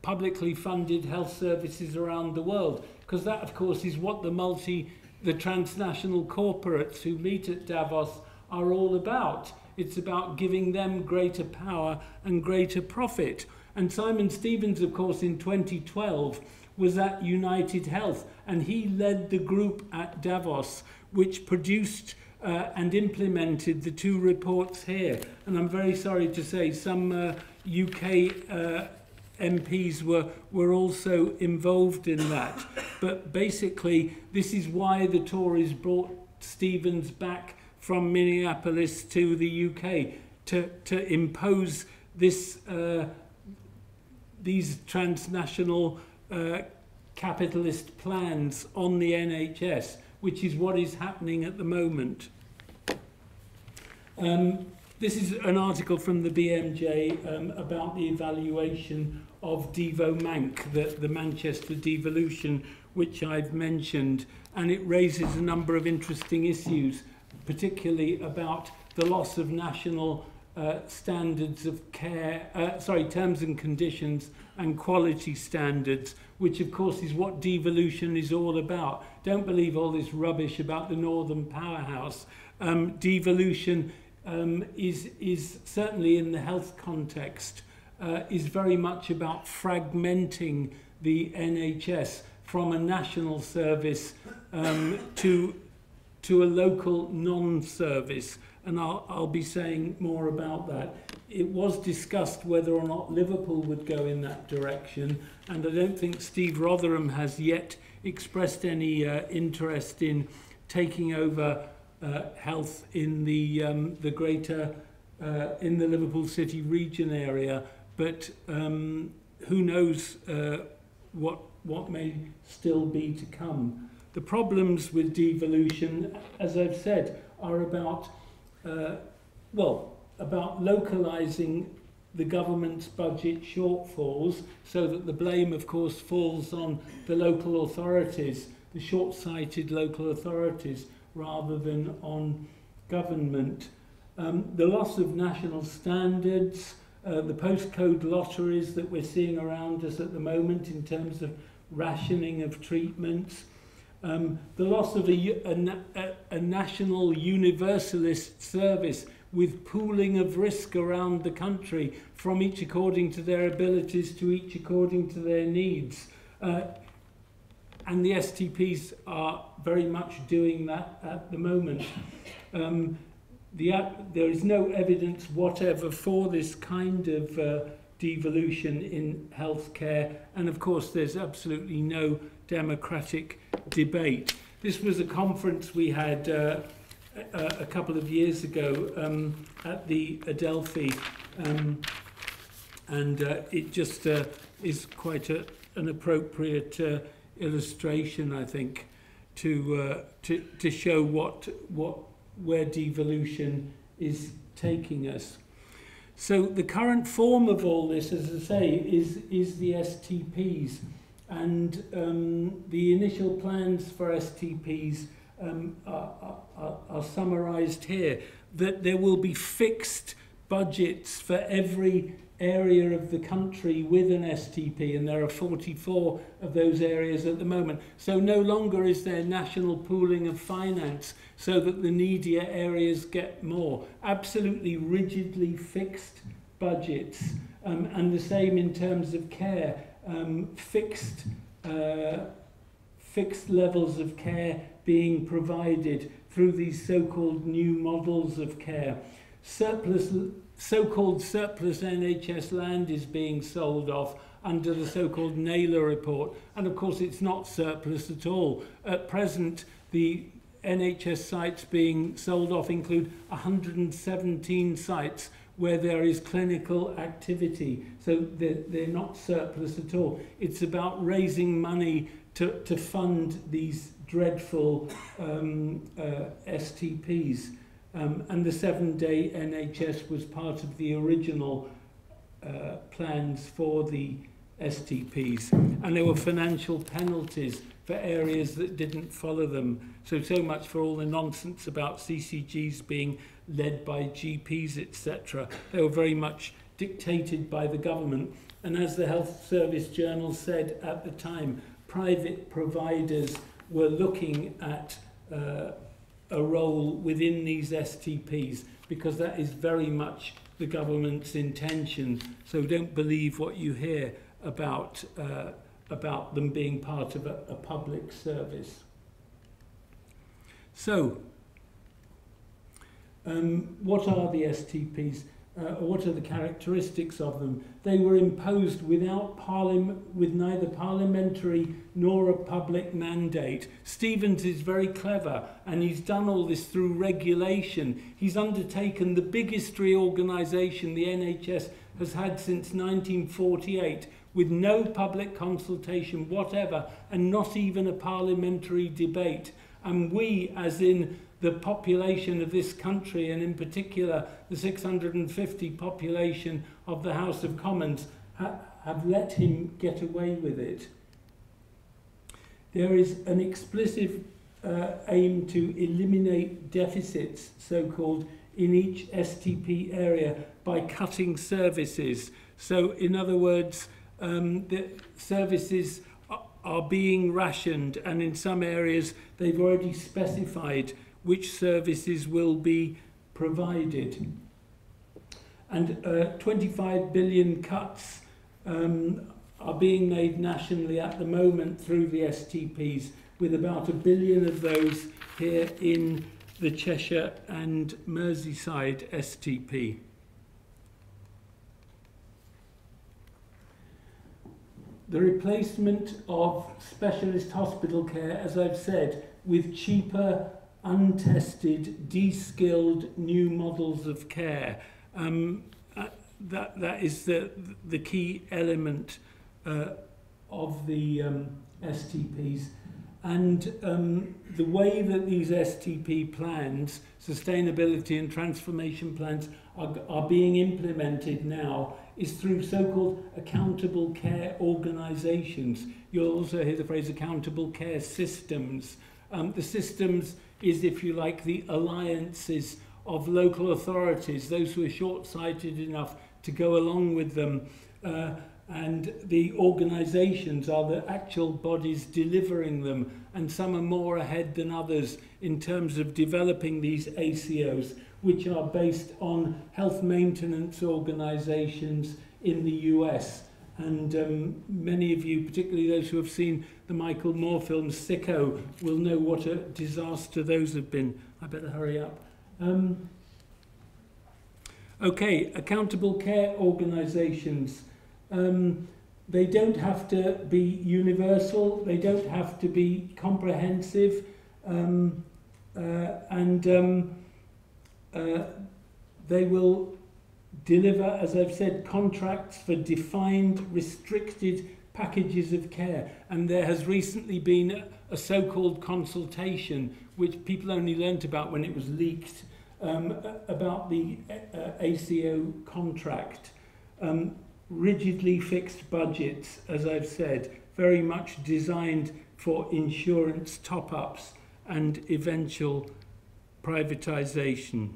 publicly funded health services around the world. Because that, of course, is what the multi, the transnational corporates who meet at Davos are all about. It's about giving them greater power and greater profit. And Simon Stevens, of course, in 2012 was at United Health, and he led the group at Davos, which produced uh, and implemented the two reports here. And I'm very sorry to say some uh, UK uh, MPs were, were also involved in that. But basically, this is why the Tories brought Stevens back from Minneapolis to the UK to, to impose this, uh, these transnational uh, capitalist plans on the NHS, which is what is happening at the moment. Um, this is an article from the BMJ um, about the evaluation of Devo Manc, the, the Manchester devolution, which I've mentioned, and it raises a number of interesting issues particularly about the loss of national uh, standards of care, uh, sorry, terms and conditions and quality standards, which of course is what devolution is all about. Don't believe all this rubbish about the Northern Powerhouse. Um, devolution um, is, is certainly in the health context, uh, is very much about fragmenting the NHS from a national service um, to to a local non-service, and I'll, I'll be saying more about that. It was discussed whether or not Liverpool would go in that direction, and I don't think Steve Rotheram has yet expressed any uh, interest in taking over uh, health in the um, the greater uh, in the Liverpool City region area. But um, who knows uh, what what may still be to come. The problems with devolution, as I've said, are about, uh, well, about localizing the government's budget shortfalls so that the blame, of course, falls on the local authorities, the short-sighted local authorities, rather than on government. Um, the loss of national standards, uh, the postcode lotteries that we're seeing around us at the moment in terms of rationing of treatments, um, the loss of a, a, a national universalist service with pooling of risk around the country from each according to their abilities to each according to their needs. Uh, and the STPs are very much doing that at the moment. Um, the, there is no evidence whatever for this kind of uh, devolution in healthcare, and of course, there's absolutely no democratic debate. This was a conference we had uh, a, a couple of years ago um, at the Adelphi, um, and uh, it just uh, is quite a, an appropriate uh, illustration, I think, to, uh, to, to show what, what, where devolution is taking us. So the current form of all this, as I say, is, is the STPs. And um, the initial plans for STPs um, are, are, are summarised here. That there will be fixed budgets for every area of the country with an STP, and there are 44 of those areas at the moment. So no longer is there national pooling of finance so that the needier areas get more. Absolutely rigidly fixed budgets, um, and the same in terms of care, um, fixed, uh, fixed levels of care being provided through these so-called new models of care. Surplus so-called surplus NHS land is being sold off under the so-called Naylor report. And of course, it's not surplus at all. At present, the NHS sites being sold off include 117 sites where there is clinical activity. So they're, they're not surplus at all. It's about raising money to, to fund these dreadful um, uh, STPs. Um, and the seven-day NHS was part of the original uh, plans for the STPs. And there were financial penalties for areas that didn't follow them. So, so much for all the nonsense about CCGs being led by GPs, etc. They were very much dictated by the government. And as the Health Service Journal said at the time, private providers were looking at uh, a role within these STPs because that is very much the government's intention. So don't believe what you hear about, uh, about them being part of a, a public service. So, um, what are the STPs? Uh, what are the characteristics of them? They were imposed without with neither parliamentary nor a public mandate. Stevens is very clever and he's done all this through regulation. He's undertaken the biggest reorganisation the NHS has had since 1948 with no public consultation whatever and not even a parliamentary debate. And we, as in the population of this country, and in particular the 650 population of the House of Commons, ha have let him get away with it. There is an explicit uh, aim to eliminate deficits, so-called, in each STP area by cutting services. So, in other words, um, the services are being rationed, and in some areas they've already specified which services will be provided. And uh, 25 billion cuts um, are being made nationally at the moment through the STPs, with about a billion of those here in the Cheshire and Merseyside STP. The replacement of specialist hospital care, as I've said, with cheaper untested, de-skilled new models of care. Um, uh, that, that is the, the key element uh, of the um, STPs. And um, the way that these STP plans, sustainability and transformation plans, are, are being implemented now is through so-called accountable care organisations. You'll also hear the phrase accountable care systems. Um, the systems is, if you like, the alliances of local authorities, those who are short-sighted enough to go along with them. Uh, and the organisations are the actual bodies delivering them, and some are more ahead than others in terms of developing these ACOs, which are based on health maintenance organisations in the US. And um, many of you, particularly those who have seen the Michael Moore film Sicko, will know what a disaster those have been. I better hurry up. Um, okay, accountable care organisations. Um, they don't have to be universal, they don't have to be comprehensive, um, uh, and um, uh, they will deliver, as I've said, contracts for defined, restricted packages of care. And there has recently been a so-called consultation, which people only learnt about when it was leaked, um, about the uh, ACO contract. Um, rigidly fixed budgets, as I've said, very much designed for insurance top-ups and eventual privatisation.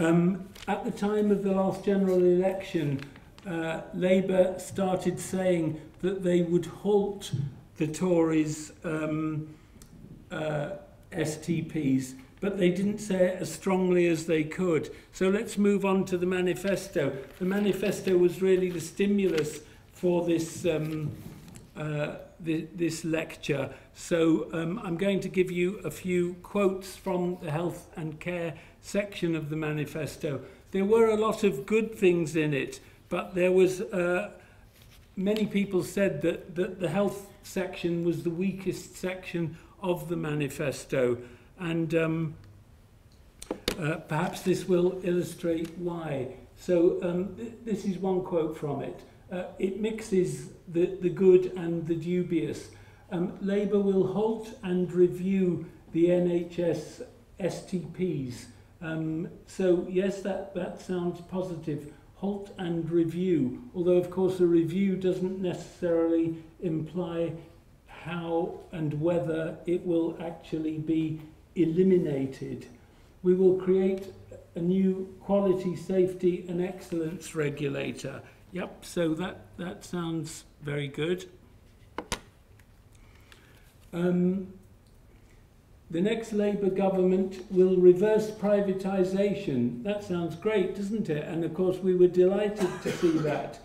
Um, at the time of the last general election, uh, Labour started saying that they would halt the Tories' um, uh, STPs, but they didn't say it as strongly as they could. So let's move on to the manifesto. The manifesto was really the stimulus for this, um, uh, th this lecture. So um, I'm going to give you a few quotes from the health and care section of the manifesto. There were a lot of good things in it, but there was uh, many people said that, that the health section was the weakest section of the manifesto, and um, uh, perhaps this will illustrate why. So um, th this is one quote from it. Uh, it mixes the, the good and the dubious. Um, Labour will halt and review the NHS STPs Um, so yes, that, that sounds positive. Halt and review, although of course a review doesn't necessarily imply how and whether it will actually be eliminated. We will create a new quality, safety and excellence regulator. Yep, so that, that sounds very good. Um, The next Labour government will reverse privatisation. That sounds great, doesn't it? And of course, we were delighted to see that.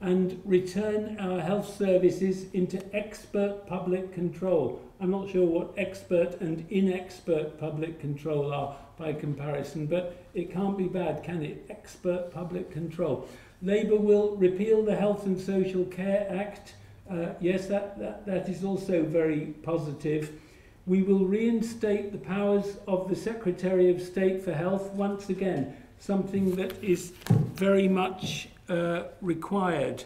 And return our health services into expert public control. I'm not sure what expert and inexpert public control are by comparison, but it can't be bad, can it? Expert public control. Labour will repeal the Health and Social Care Act. Uh, yes, that, that, that is also very positive. We will reinstate the powers of the Secretary of State for Health once again, something that is very much uh, required.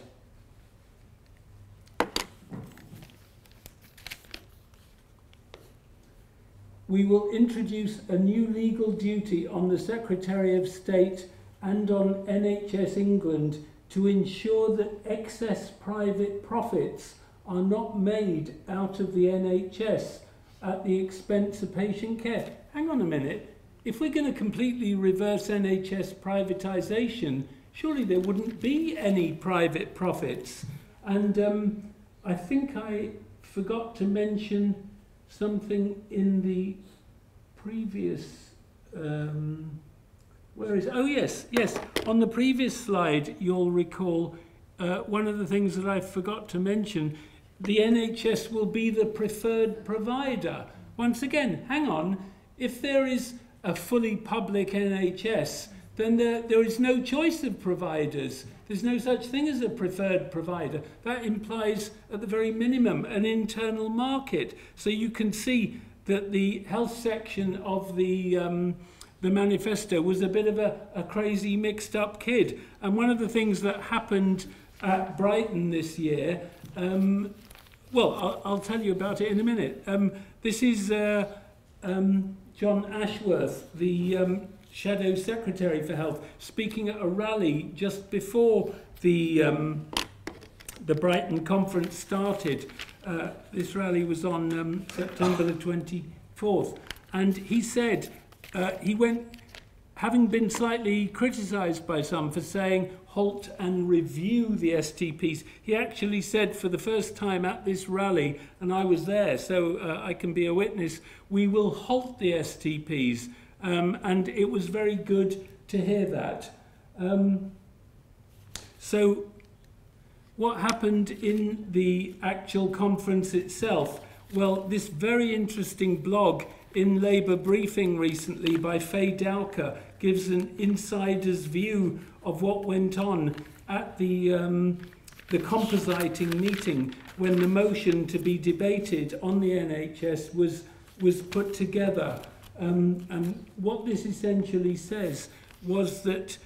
We will introduce a new legal duty on the Secretary of State and on NHS England to ensure that excess private profits are not made out of the NHS at the expense of patient care. Hang on a minute. If we're going to completely reverse NHS privatisation, surely there wouldn't be any private profits. And um, I think I forgot to mention something in the previous. Um, where is? Oh yes, yes. On the previous slide, you'll recall uh, one of the things that I forgot to mention the NHS will be the preferred provider. Once again, hang on, if there is a fully public NHS, then there, there is no choice of providers. There's no such thing as a preferred provider. That implies, at the very minimum, an internal market. So you can see that the health section of the, um, the manifesto was a bit of a, a crazy mixed up kid. And one of the things that happened at Brighton this year um, well, I'll, I'll tell you about it in a minute. Um, this is uh, um, Jon Ashworth, the um, Shadow Secretary for Health, speaking at a rally just before the, um, the Brighton conference started. Uh, this rally was on um, September the 24th. And he said, uh, he went, having been slightly criticised by some for saying, halt and review the STPs. He actually said for the first time at this rally, and I was there, so uh, I can be a witness, we will halt the STPs. Um, and it was very good to hear that. Um, So, what happened in the actual conference itself? Well, this very interesting blog in Labour Briefing recently by Fay Dowker gives an insider's view of what went on at the, um, the compositing meeting when the motion to be debated on the NHS was, was put together. Um, and what this essentially says was that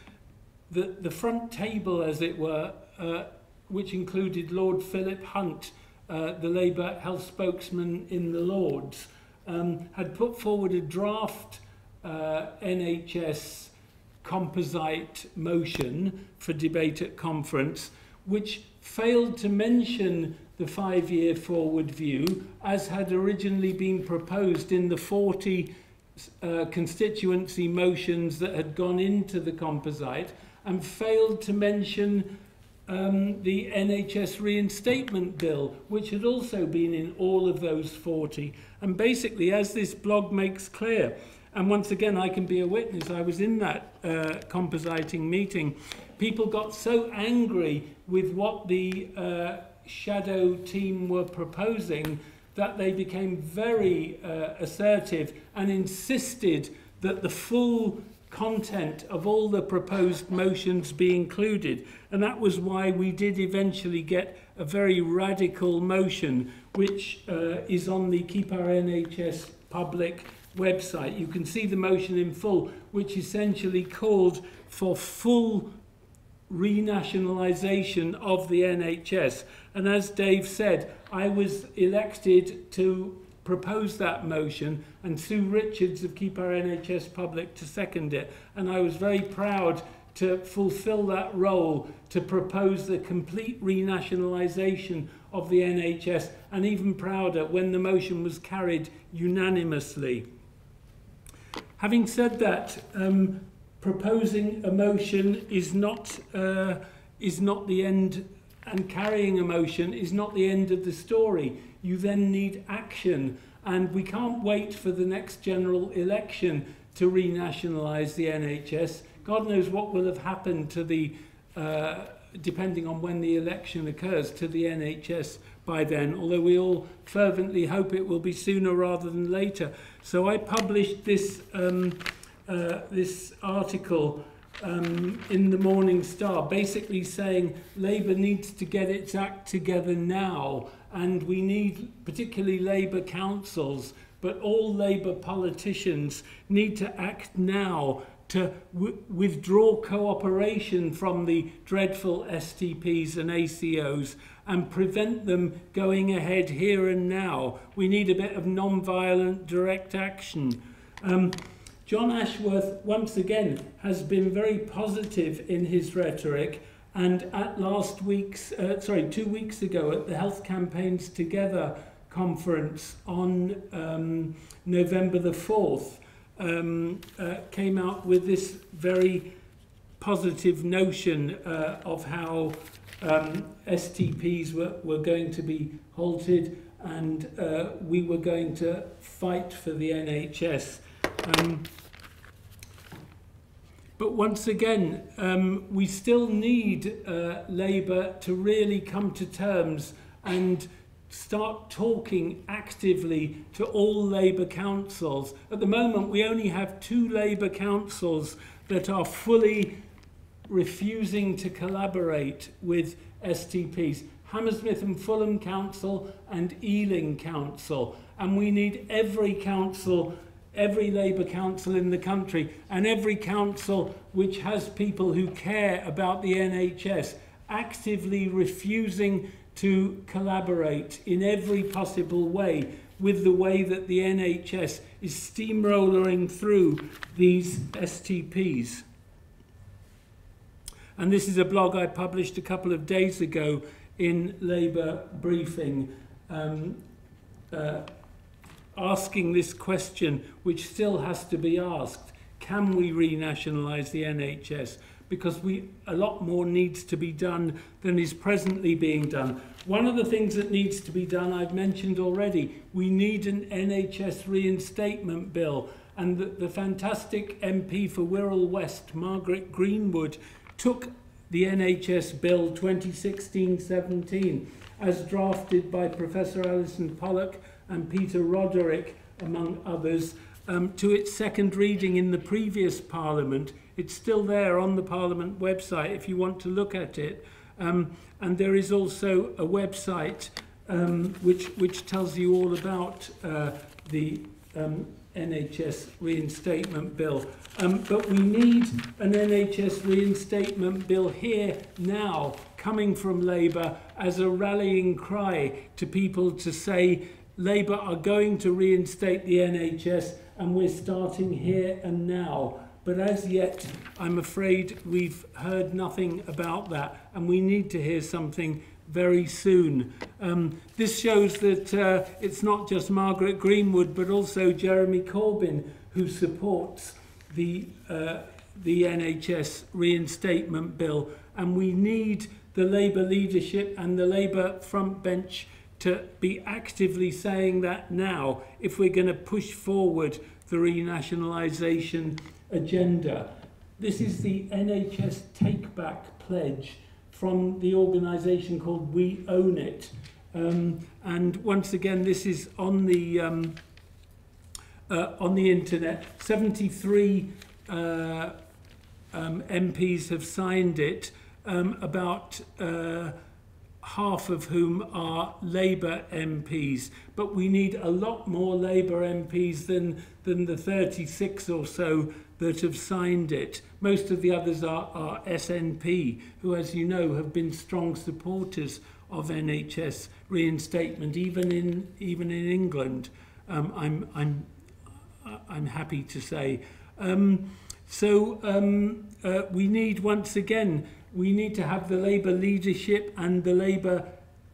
the, the front table, as it were, uh, which included Lord Philip Hunt, uh, the Labour health spokesman in the Lords, um, had put forward a draft uh, NHS composite motion for debate at conference, which failed to mention the five-year forward view as had originally been proposed in the 40 uh, constituency motions that had gone into the composite and failed to mention um, the NHS reinstatement bill, which had also been in all of those 40. And basically, as this blog makes clear, and once again, I can be a witness, I was in that uh, compositing meeting, people got so angry with what the uh, shadow team were proposing that they became very uh, assertive and insisted that the full content of all the proposed motions be included. And that was why we did eventually get a very radical motion, which uh, is on the Keep Our NHS public website. You can see the motion in full, which essentially called for full renationalisation of the NHS. And as Dave said, I was elected to propose that motion and Sue Richards of Keep Our NHS Public to second it. And I was very proud to fulfill that role to propose the complete renationalisation of the NHS and even prouder when the motion was carried unanimously. Having said that, um, proposing a motion is not, uh, is not the end, and carrying a motion is not the end of the story. You then need action, and we can't wait for the next general election to renationalise the NHS. God knows what will have happened to the, uh, depending on when the election occurs, to the NHS by then, although we all fervently hope it will be sooner rather than later. So I published this, um, uh, this article um, in the Morning Star, basically saying Labour needs to get its act together now, and we need particularly Labour councils, but all Labour politicians need to act now to withdraw cooperation from the dreadful STPs and ACOs and prevent them going ahead here and now. We need a bit of non-violent direct action. Um, Jon Ashworth, once again, has been very positive in his rhetoric and at last week's, uh, sorry, two weeks ago at the Health Campaigns Together conference on um, November the 4th, um, uh, came out with this very positive notion uh, of how um, STPs were, were going to be halted and uh, we were going to fight for the NHS. Um, but once again, um, we still need uh, Labour to really come to terms and start talking actively to all Labour councils. At the moment, we only have two Labour councils that are fully refusing to collaborate with STPs. Hammersmith and Fulham Council and Ealing Council. And we need every council, every Labour council in the country, and every council which has people who care about the NHS actively refusing to collaborate in every possible way with the way that the NHS is steamrolling through these STPs. And this is a blog I published a couple of days ago in Labour Briefing, um, uh, asking this question, which still has to be asked. Can we renationalise the NHS? Because we, a lot more needs to be done than is presently being done. One of the things that needs to be done, I've mentioned already, we need an NHS reinstatement bill. And the, the fantastic MP for Wirral West, Margaret Greenwood, took the NHS Bill 2016-17 as drafted by Professor Allyson Pollock and Peter Roderick, among others, um, to its second reading in the previous Parliament. It's still there on the Parliament website if you want to look at it. Um, and there is also a website um, which, which tells you all about uh, the um, NHS reinstatement bill. Um, but we need an NHS reinstatement bill here now coming from Labour as a rallying cry to people to say Labour are going to reinstate the NHS and we're starting here and now. But as yet, I'm afraid we've heard nothing about that and we need to hear something very soon. Um, this shows that uh, it's not just Margaret Greenwood, but also Jeremy Corbyn who supports the, uh, the NHS reinstatement bill. And we need the Labour leadership and the Labour front bench to be actively saying that now if we're going to push forward the renationalisation agenda. This is the NHS Take Back Pledge from the organisation called We Own It. Um, and once again, this is on the um, uh, on the internet. 73 uh, um, MPs have signed it, um, about uh, half of whom are Labour MPs. But we need a lot more Labour MPs than, than the 36 or so that have signed it. Most of the others are, are SNP, who, as you know, have been strong supporters of NHS reinstatement, even in even in England. Um, I'm I'm I'm happy to say. Um, so um, uh, we need once again we need to have the Labour leadership and the Labour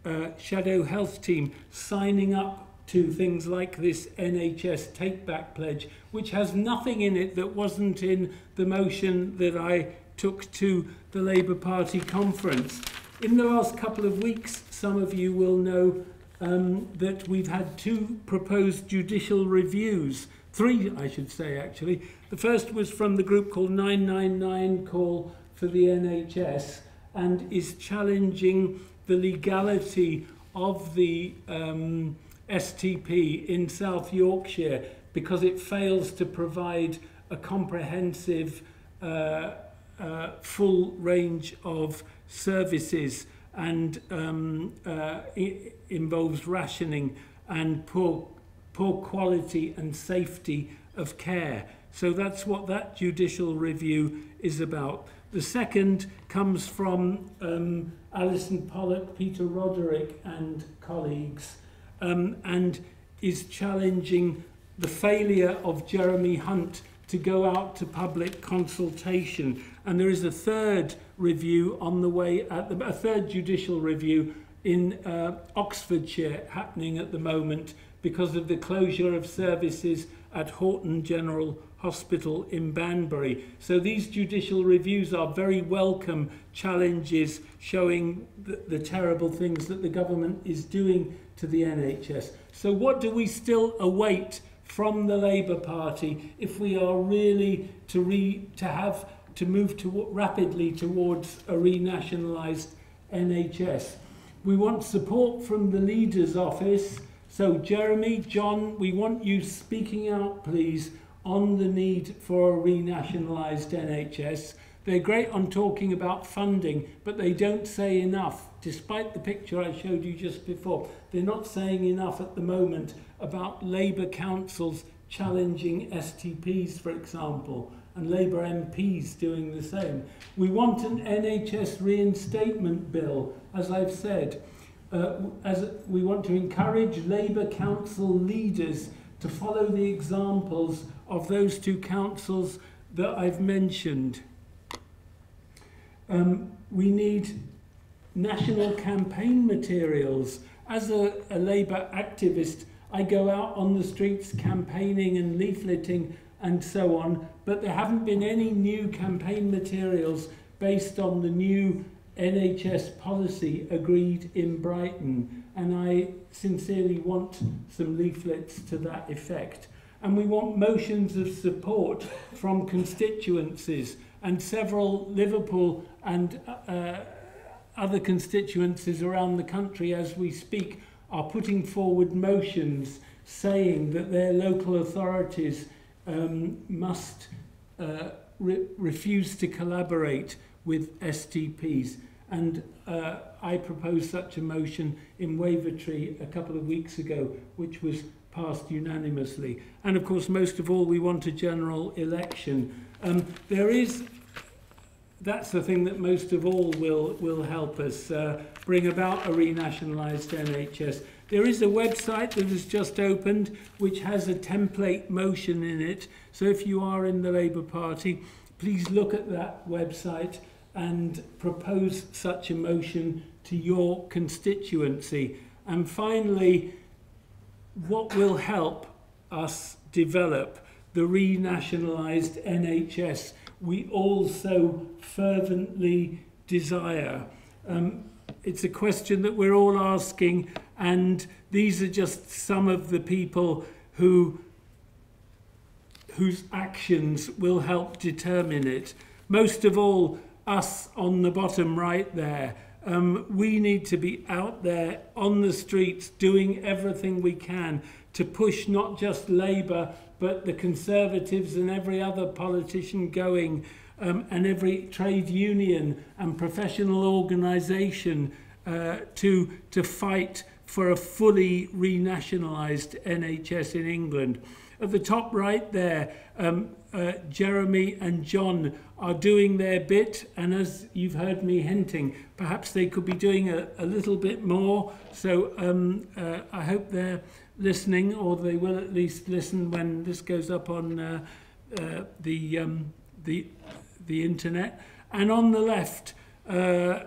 uh, shadow health team signing up to things like this NHS Take Back Pledge, which has nothing in it that wasn't in the motion that I took to the Labour Party conference. In the last couple of weeks, some of you will know um, that we've had two proposed judicial reviews, three, I should say, actually. The first was from the group called 999 Call for the NHS and is challenging the legality of the um, STP in South Yorkshire because it fails to provide a comprehensive, uh, uh, full range of services and um, uh, it involves rationing and poor, poor quality and safety of care. So that's what that judicial review is about. The second comes from um, Allyson Pollock, Peter Roderick and colleagues um, and is challenging the failure of Jeremy Hunt to go out to public consultation. And there is a third review on the way, at the, a third judicial review in uh, Oxfordshire happening at the moment because of the closure of services at Horton General Hospital in Banbury. So these judicial reviews are very welcome challenges showing the, the terrible things that the government is doing to the NHS. So what do we still await from the Labour Party if we are really to, re, to have to move to, rapidly towards a renationalised NHS? We want support from the leader's office. So Jeremy, John, we want you speaking out, please, on the need for a renationalised NHS. They're great on talking about funding, but they don't say enough. Despite the picture I showed you just before, they're not saying enough at the moment about Labour councils challenging STPs, for example, and Labour MPs doing the same. We want an NHS reinstatement bill, as I've said. Uh, as we want to encourage Labour council leaders to follow the examples of those two councils that I've mentioned. Um, we need national campaign materials. As a, a Labour activist, I go out on the streets campaigning and leafleting and so on, but there haven't been any new campaign materials based on the new NHS policy agreed in Brighton. And I sincerely want some leaflets to that effect. And we want motions of support from constituencies and several Liverpool and uh, other constituencies around the country as we speak are putting forward motions saying that their local authorities um, must uh, re refuse to collaborate with STPs. And uh, I proposed such a motion in Wavertree a couple of weeks ago, which was passed unanimously. And of course, most of all, we want a general election. Um, there is that's the thing that most of all will, will help us uh, bring about a renationalised NHS. There is a website that has just opened which has a template motion in it. So if you are in the Labour Party, please look at that website and propose such a motion to your constituency. And finally, what will help us develop the renationalised NHS we all so fervently desire? Um, it's a question that we're all asking, and these are just some of the people who whose actions will help determine it. Most of all, us on the bottom right there. Um, we need to be out there on the streets doing everything we can to push not just Labour but the Conservatives and every other politician going um, and every trade union and professional organisation uh, to, to fight for a fully renationalised NHS in England. At the top right there, um, uh, Jeremy and John are doing their bit, and as you've heard me hinting, perhaps they could be doing a, a little bit more. So um, uh, I hope they're listening, or they will at least listen when this goes up on uh, uh, the, um, the, the internet. And on the left, uh,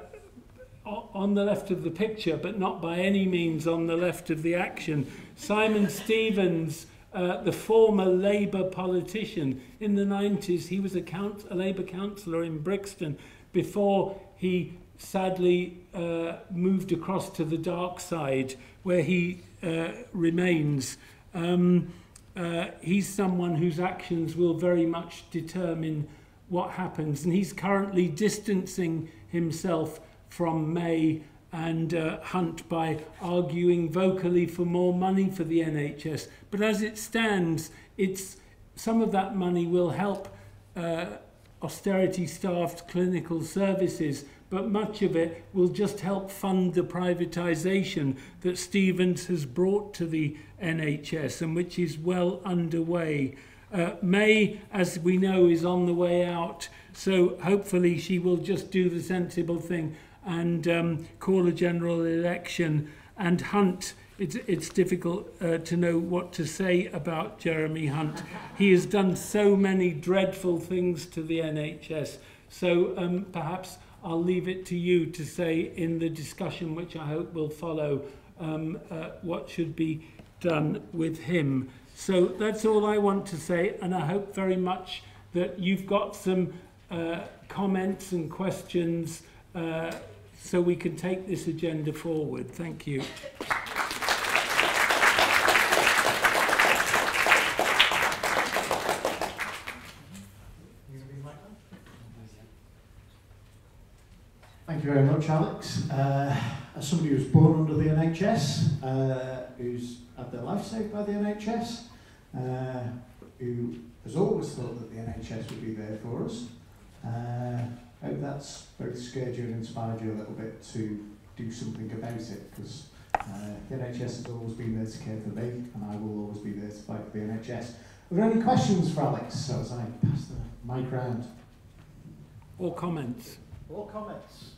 on the left of the picture, but not by any means on the left of the action, Simon Stevens, uh, the former Labour politician in the 90s, he was a, count, a Labour councillor in Brixton before he sadly uh, moved across to the dark side where he uh, remains. Um, uh, he's someone whose actions will very much determine what happens, and he's currently distancing himself from May and uh, Hunt by arguing vocally for more money for the NHS. But as it stands, it's some of that money will help uh, austerity staffed clinical services but much of it will just help fund the privatisation that Stevens has brought to the NHS and which is well underway. Uh, May, as we know, is on the way out, so hopefully she will just do the sensible thing and um, call a general election. And Hunt, it's, it's difficult uh, to know what to say about Jeremy Hunt. He has done so many dreadful things to the NHS. So um, perhaps I'll leave it to you to say in the discussion, which I hope will follow, um, uh, what should be done with him. So that's all I want to say, and I hope very much that you've got some uh, comments and questions uh, so we can take this agenda forward. Thank you.
Thank you very much, Alex. Uh, as somebody who was born under the NHS, uh, who's had their life saved by the NHS, uh, who has always thought that the NHS would be there for us, uh, I hope that's both scared you and inspired you a little bit to do something about it, because uh, the NHS has always been there to care for me, and I will always be there to fight for the NHS. Are there any questions for Alex so as I pass the mic round?
Or comments?
Or comments?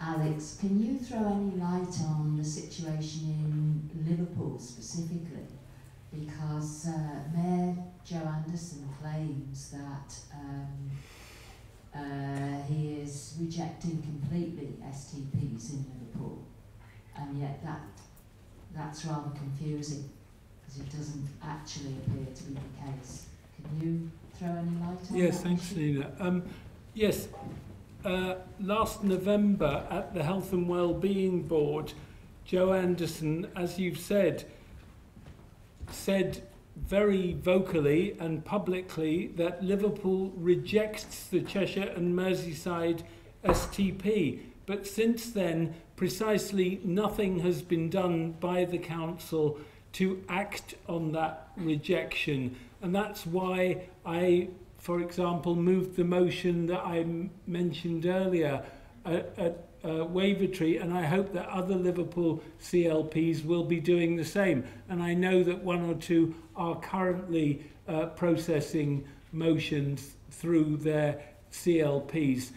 Alex, can you throw any light on the situation in Liverpool specifically? Because uh, Mayor Joe Anderson claims that um, uh, he is rejecting completely STPs in Liverpool, and yet that that's rather confusing because it doesn't actually appear to be the case. Can you throw any light on
yes,
that?
thanks,
issue?
Nina. Um, yes, uh, last November at the Health and Wellbeing Board, Joe Anderson, as you've said, said very vocally and publicly that Liverpool rejects the Cheshire and Merseyside STP. But since then, precisely nothing has been done by the council to act on that rejection. And that's why I, for example, moved the motion that I mentioned earlier at, at uh, Wavertree, and I hope that other Liverpool CLPs will be doing the same. And I know that one or two are currently uh, processing motions through their CLPs.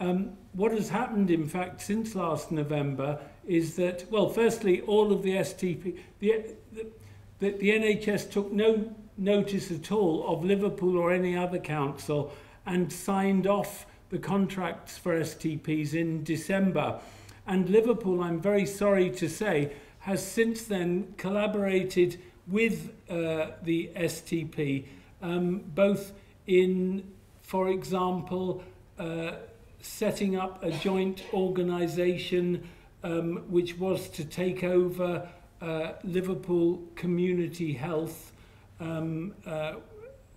Um, what has happened, in fact, since last November is that, well, firstly, all of the STP, the, the, the, the NHS took no notice at all of Liverpool or any other council and signed off the contracts for STPs in December. And Liverpool, I'm very sorry to say, has since then collaborated with uh, the STP, um, both in, for example, uh, setting up a joint organisation um, which was to take over uh, Liverpool Community Health, um, uh,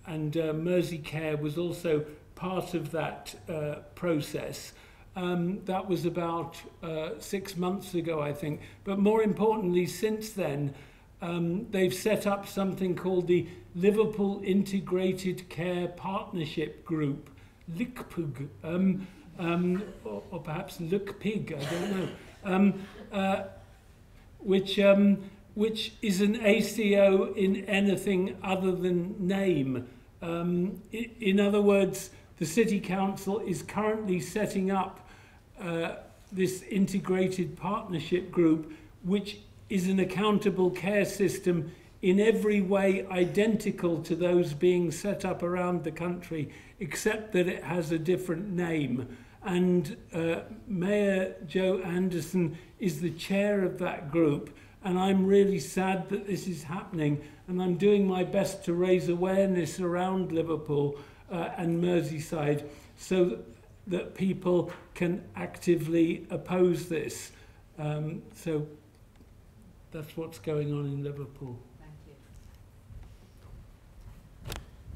and uh, Mersey Care was also part of that uh, process. Um, that was about uh, six months ago, I think. But more importantly, since then, um, they've set up something called the Liverpool Integrated Care Partnership Group, LICPG, um, um, or, or perhaps LUCPIG, I don't know, um, uh, which, um, which is an ACO in anything other than name. Um, in other words, the City Council is currently setting up uh, this integrated partnership group, which is an accountable care system in every way identical to those being set up around the country, except that it has a different name. And uh, Mayor Joe Anderson is the chair of that group. And I'm really sad that this is happening. And I'm doing my best to raise awareness around Liverpool uh, and Merseyside so that, people can actively oppose this. Um, so that's what's going on in Liverpool.
Thank you.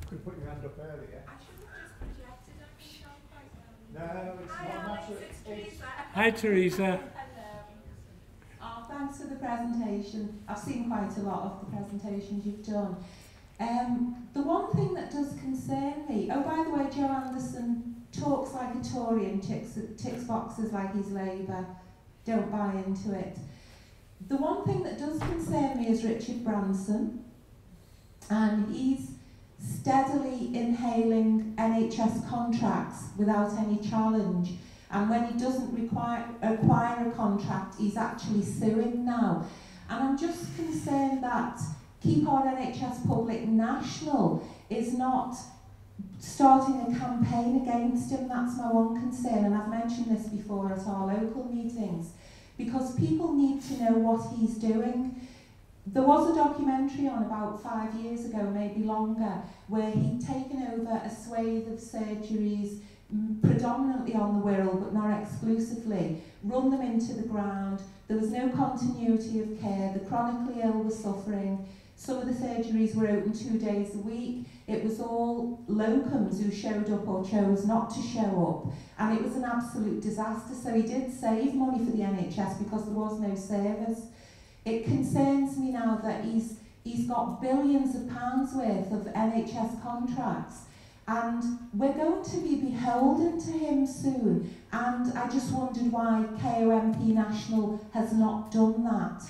Could put your hand up earlier.
I should have just projected, I think I'm quite um,
No, it's
Hi
not
Alex,
matter.
it's
It's,
Teresa.
Hi, Teresa.
Hello.
Oh, thanks for the presentation. I've seen quite a lot of the presentations you've done. Um, the one thing that does concern me, oh, by the way, Joe Anderson talks like a Tory and ticks, ticks boxes like he's Labour. Don't buy into it. The one thing that does concern me is Richard Branson, and he's steadily inhaling NHS contracts without any challenge. And when he doesn't require, acquire a contract, he's actually suing now. And I'm just concerned that Keep Our NHS Public National is not starting a campaign against him. That's my one concern. And I've mentioned this before at our local meetings because people need to know what he's doing. There was a documentary on about five years ago, maybe longer, where he'd taken over a swathe of surgeries mm, predominantly on the Wirral, but not exclusively, run them into the ground. There was no continuity of care. The chronically ill were suffering. Some of the surgeries were open two days a week. It was all locums who showed up or chose not to show up. And it was an absolute disaster. So he did save money for the NHS because there was no service. It concerns me now that he's, he's got billions of pounds worth of NHS contracts and we're going to be beholden to him soon. And I just wondered why KONP National has not done that,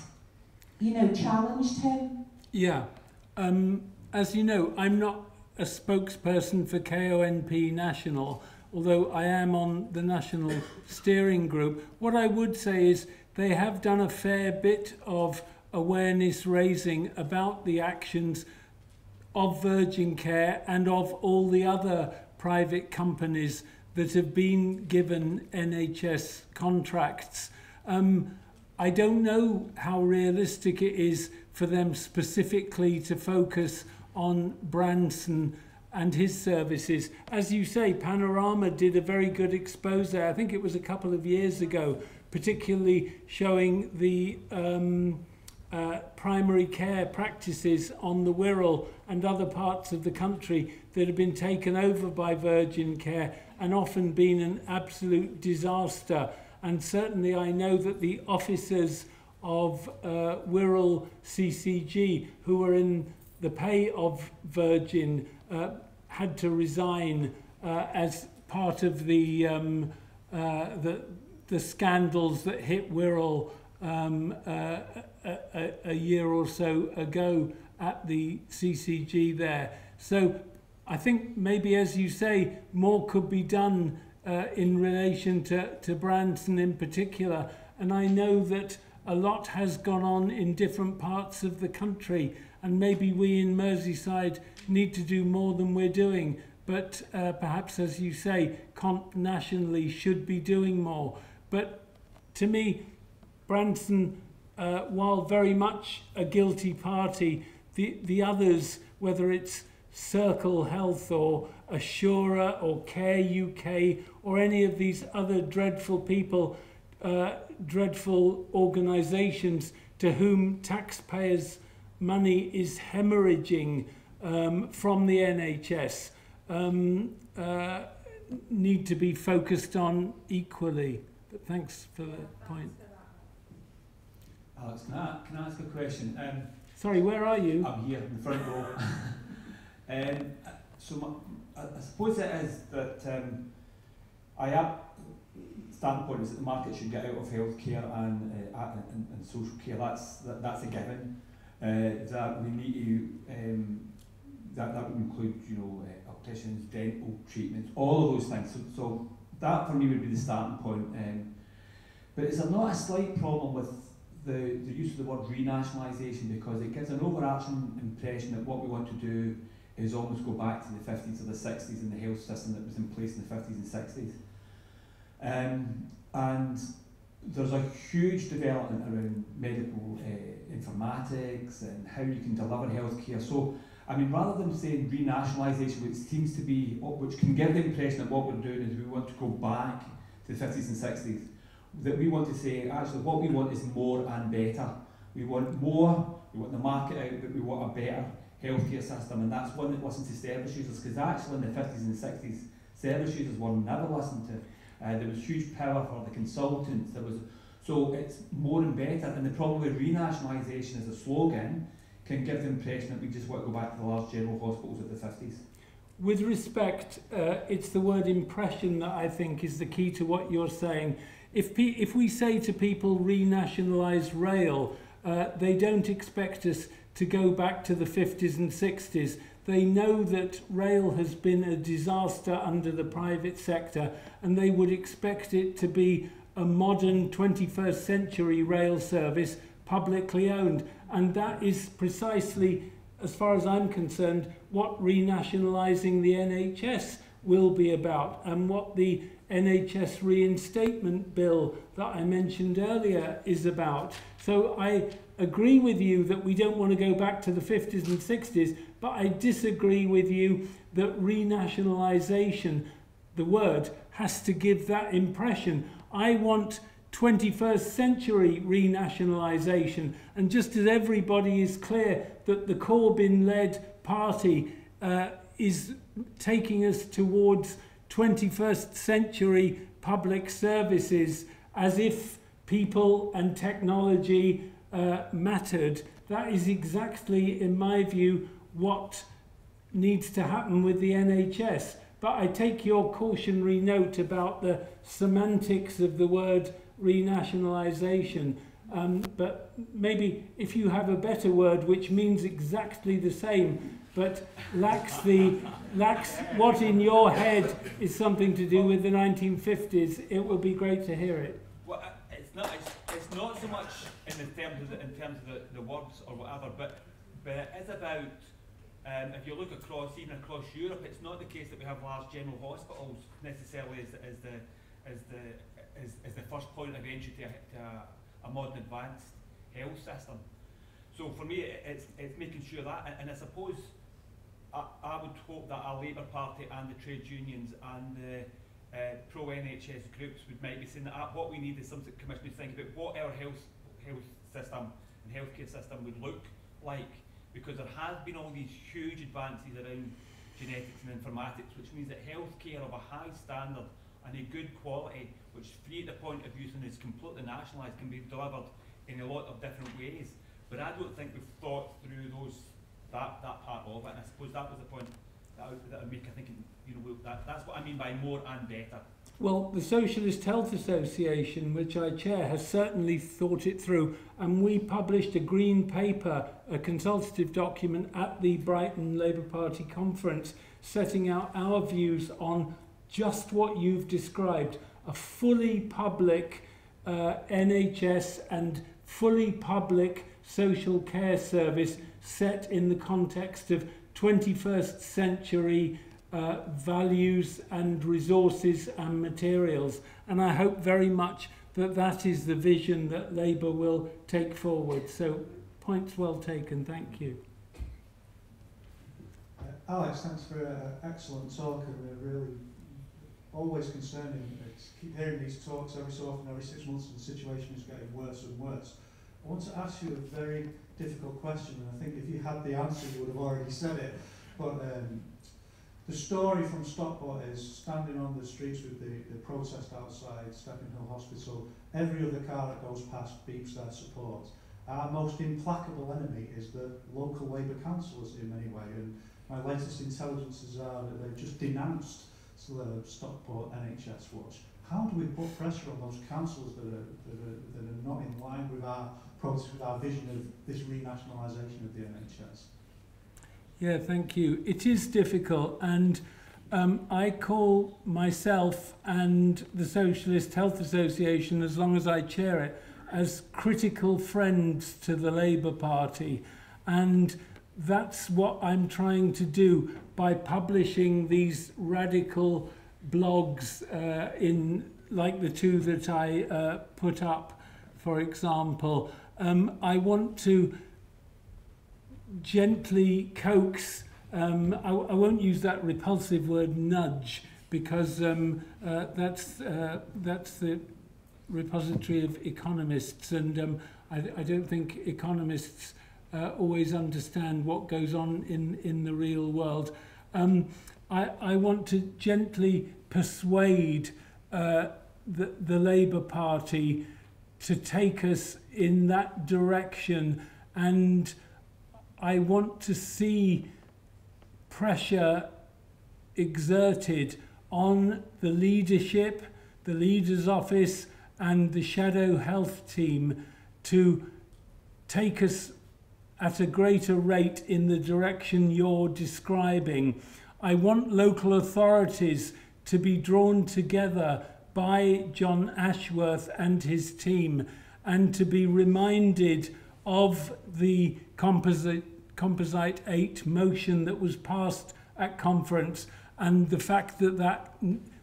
you know, challenged him.
Yeah. Um, as you know, I'm not a spokesperson for KONP National, although I am on the National Steering Group. What I would say is they have done a fair bit of awareness raising about the actions of Virgin Care and of all the other private companies that have been given NHS contracts. Um, I don't know how realistic it is for them specifically to focus on Branson and his services. As you say, Panorama did a very good expose. I think it was a couple of years ago, particularly showing the um, uh, primary care practices on the Wirral and other parts of the country that have been taken over by Virgin Care and often been an absolute disaster. And certainly I know that the officers of uh, Wirral CCG who were in the pay of Virgin uh, had to resign uh, as part of the, um, uh, the, the scandals that hit Wirral um, uh, a, a, a year or so ago at the CCG there. So I think maybe, as you say, more could be done uh, in relation to, to Branson in particular. And I know that a lot has gone on in different parts of the country, and maybe we in Merseyside need to do more than we're doing. But uh, perhaps, as you say, Comp nationally should be doing more. But to me, Branson, uh, while very much a guilty party, the, the others, whether it's Circle Health or Assura or Care UK or any of these other dreadful people, uh, dreadful organisations to whom taxpayers' money is hemorrhaging um, from the NHS, um, uh, need to be focused on equally. But thanks for the point.
Alex, can I, can I ask a question? Um,
Sorry, where are you?
I'm here in the front row. um, so my, I, I suppose it is that um, I am standpoint is that the market should get out of healthcare and, uh, and, and social care. That's that, that's a given. Uh, that we need to um, that that would include you know uh, opticians, dental treatments, all of those things. So, so that for me would be the starting point. Um, but is there not a slight problem with the, the use of the word renationalisation because it gives an overarching impression that what we want to do is almost go back to the 50s or the 60s and the health system that was in place in the 50s and 60s. Um, and there's a huge development around medical uh, informatics and how you can deliver healthcare. So, I mean, rather than saying renationalisation, which seems to be, which can give the impression that what we're doing is we want to go back to the 50s and 60s, that we want to say, actually, what we want is more and better. We want more, we want the market out, but we want a better healthcare system, and that's one that listens to service users, because actually in the 50s and 60s, service users were never listened to. Uh, there was huge power for the consultants, there was, so it's more and better, and the problem with renationalisation as a slogan can give the impression that we just want to go back to the large general hospitals of the 50s.
With respect, uh, it's the word impression that I think is the key to what you're saying. If, pe if we say to people renationalise rail, uh, they don't expect us to go back to the 50s and 60s. They know that rail has been a disaster under the private sector and they would expect it to be a modern 21st century rail service publicly owned. And that is precisely, as far as I'm concerned, what renationalising the NHS will be about and what the NHS reinstatement bill that I mentioned earlier is about. So I agree with you that we don't want to go back to the 50s and 60s, but I disagree with you that renationalisation, the word, has to give that impression. I want 21st century renationalisation, and just as everybody is clear that the Corbyn led party uh, is taking us towards 21st century public services as if people and technology uh, mattered. That is exactly, in my view, what needs to happen with the NHS. But I take your cautionary note about the semantics of the word renationalisation. Um, but maybe if you have a better word which means exactly the same, but lacks the lacks what in your head is something to do with the 1950s, it would be great to hear it.
Well, it's not. It's, it's not so much in the terms of the, in terms of the, the words or whatever, but but it is about. Um, if you look across, even across Europe, it's not the case that we have large general hospitals necessarily as, as the as the as, as the first point of entry to, a, to a, a modern advanced health system. So for me, it's it's making sure that, and, I suppose I, I would hope that our Labour Party and the trade unions and the uh, pro-NHS groups would might be saying that uh, what we need is something commission to think about what our health health system and healthcare system would look like because there has been all these huge advances around genetics and informatics, which means that healthcare of a high standard and a good quality, which free at the point of use and is completely nationalised, can be delivered in a lot of different ways. But I don't think we've thought through those that, that part of it, and I suppose that was the point that I, that I make. I think you know that, that's what I mean by more and better.
Well, the Socialist Health Association, which I chair, has certainly thought it through, and we published a green paper, a consultative document at the Brighton Labour Party conference, setting out our views on just what you've described a fully public uh, NHS and fully public social care service set in the context of 21st century uh, values and resources and materials. And I hope very much that that is the vision that Labour will take forward. So, points well taken. Thank you.
Uh, Alex, thanks for an excellent talk and really always concerning. Keep hearing these talks every so often, every six months, and the situation is getting worse and worse. I want to ask you a very difficult question, and I think if you had the answer, you would have already said it. But um, the story from Stockport is standing on the streets with the, the protest outside Stepping Hill Hospital. Every other car that goes past beeps their support. Our most implacable enemy is the local Labour councillors in many ways, and my latest intelligences are that they've just denounced the Stockport NHS Watch. How do we put pressure on those councils that are, that, are, that are not in line with our with our vision of this renationalisation of the NHS?
Yeah, thank you. It is difficult, and um, I call myself and the Socialist Health Association, as long as I chair it, as critical friends to the Labour Party. And that's what I'm trying to do by publishing these radical blogs uh, in like the two that I uh, put up, for example. Um, I want to gently coax, um, I, I won't use that repulsive word nudge because um, uh, that's, uh, that's the repository of economists and um, I, I don't think economists uh, always understand what goes on in, in the real world. Um, I, I want to gently persuade uh, the, the Labour Party to take us in that direction and I want to see pressure exerted on the leadership, the leader's office, and the shadow health team to take us at a greater rate in the direction you're describing. I want local authorities to be drawn together by Jon Ashworth and his team and to be reminded of the composite, composite 8 motion that was passed at conference and the fact that that,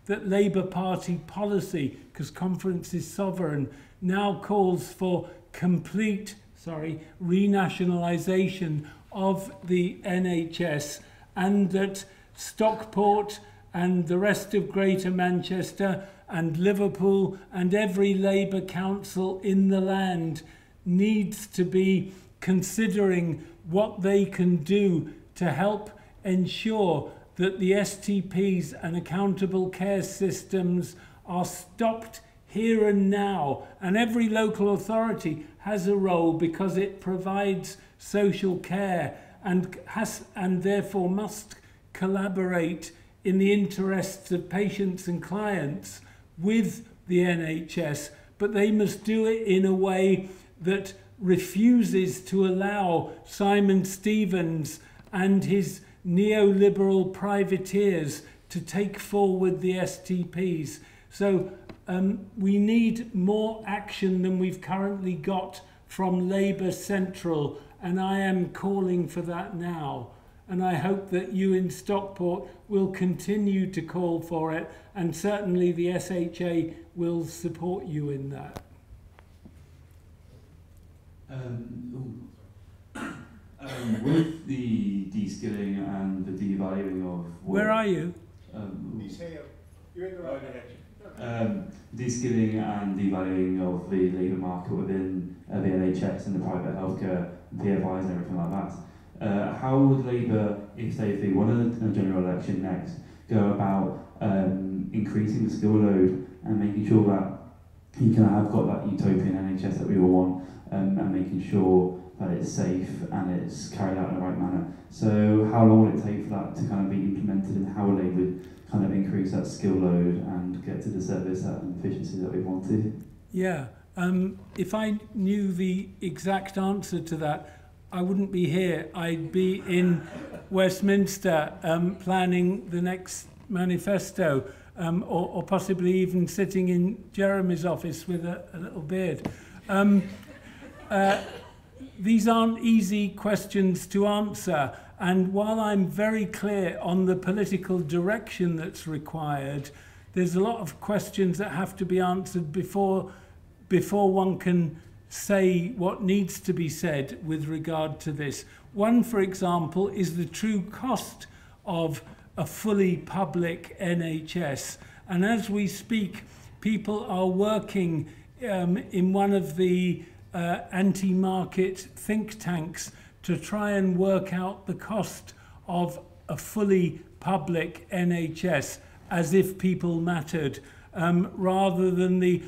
that Labour Party policy, because conference is sovereign, now calls for complete sorry, renationalisation of the NHS and that Stockport and the rest of Greater Manchester and Liverpool and every Labour council in the land needs to be considering what they can do to help ensure that the STPs and accountable care systems are stopped here and now. And every local authority has a role because it provides social care and, has, and therefore must collaborate in the interests of patients and clients with the NHS, but they must do it in a way that refuses to allow Simon Stevens and his neoliberal privateers to take forward the STPs. So um, we need more action than we've currently got from Labour Central, and I am calling for that now. And I hope that you in Stockport will continue to call for it, and certainly the SHA will support you in that.
Um, um, with the de-skilling and the devaluing of work,
Where are you?
Um,
He's here. You're in the right
um, de-skilling and devaluing of the labour market within uh, uh, the NHS and the private healthcare, PFIs and everything like that. Uh, how would Labour, if they, if they won a, a general election next, go about um, increasing the skill load and making sure that you can have got that utopian NHS that we all want um, and making sure that it's safe and it's carried out in the right manner. So how long will it take for that to kind of be implemented and how will they would kind of increase that skill load and get to the service and efficiency that we wanted?
Yeah, um, if I knew the exact answer to that, I wouldn't be here. I'd be in Westminster um, planning the next manifesto, um, or, or possibly even sitting in Jeremy's office with a, a little beard. Um, uh, these aren't easy questions to answer. And while I'm very clear on the political direction that's required, there's a lot of questions that have to be answered before, before one can say what needs to be said with regard to this. One, for example, is the true cost of a fully public NHS. And as we speak, people are working um, in one of the uh, anti-market think tanks to try and work out the cost of a fully public NHS as if people mattered, um, rather than the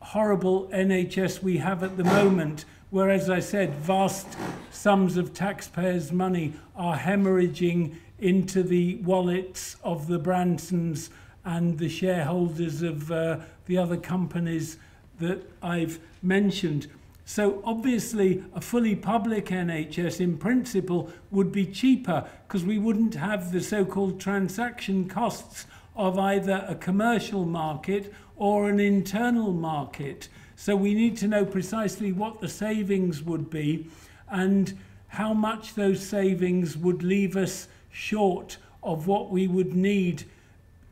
horrible NHS we have at the moment, where, as I said, vast sums of taxpayers' money are hemorrhaging into the wallets of the Bransons and the shareholders of uh, the other companies that I've mentioned. So obviously a fully public NHS in principle would be cheaper because we wouldn't have the so-called transaction costs of either a commercial market or an internal market. So we need to know precisely what the savings would be and how much those savings would leave us short of what we would need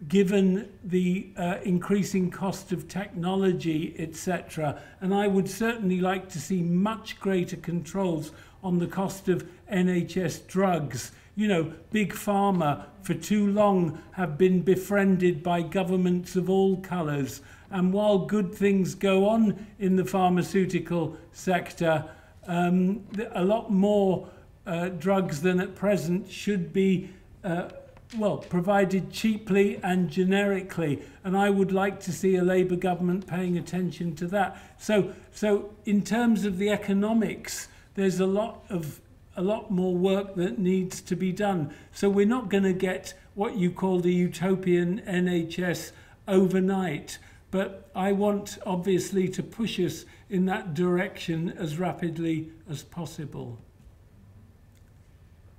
given the uh, increasing cost of technology, etc. And I would certainly like to see much greater controls on the cost of NHS drugs. You know, Big Pharma for too long have been befriended by governments of all colours. And while good things go on in the pharmaceutical sector, um, a lot more uh, drugs than at present should be uh, well, provided cheaply and generically. And I would like to see a Labour government paying attention to that. So, so in terms of the economics, there's a lot of a lot more work that needs to be done. So we're not going to get what you call the utopian NHS overnight. But I want, obviously, to push us in that direction as rapidly as possible.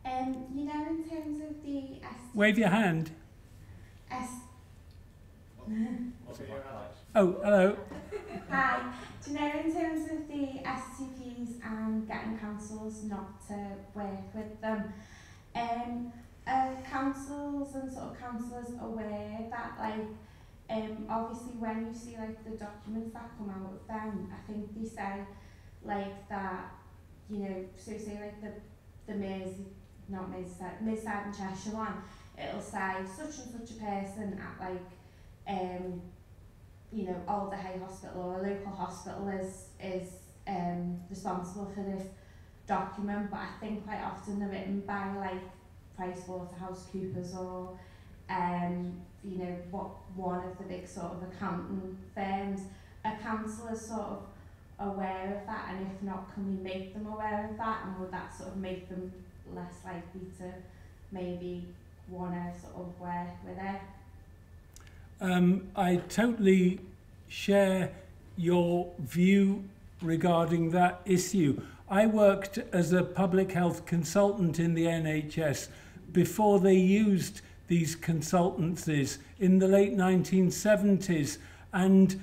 Um, you know, in terms of the
Wave your hand.
S.
oh, hello.
Hi. Do you know, in terms of the STPs and getting councils not to work with them, um, are councils and sort of councillors aware that, like, um, obviously when you see, like, the documents that come out of them, I think they say, like, that, you know, so say, like, the, the Mersey, not Merseyside, Merseyside and Cheshire one, it'll say such and such a person at like um you know Alder Hey Hospital or a local hospital is is um responsible for this document but I think quite often they're written by like PricewaterhouseCoopers or um you know what one of the big sort of accounting firms. A council is sort of aware of that and if not can we make them aware of that and would that sort of make them less likely to maybe want to sort of where we're there?
Um, I totally share your view regarding that issue. I worked as a public health consultant in the NHS before they used these consultancies in the late 1970s and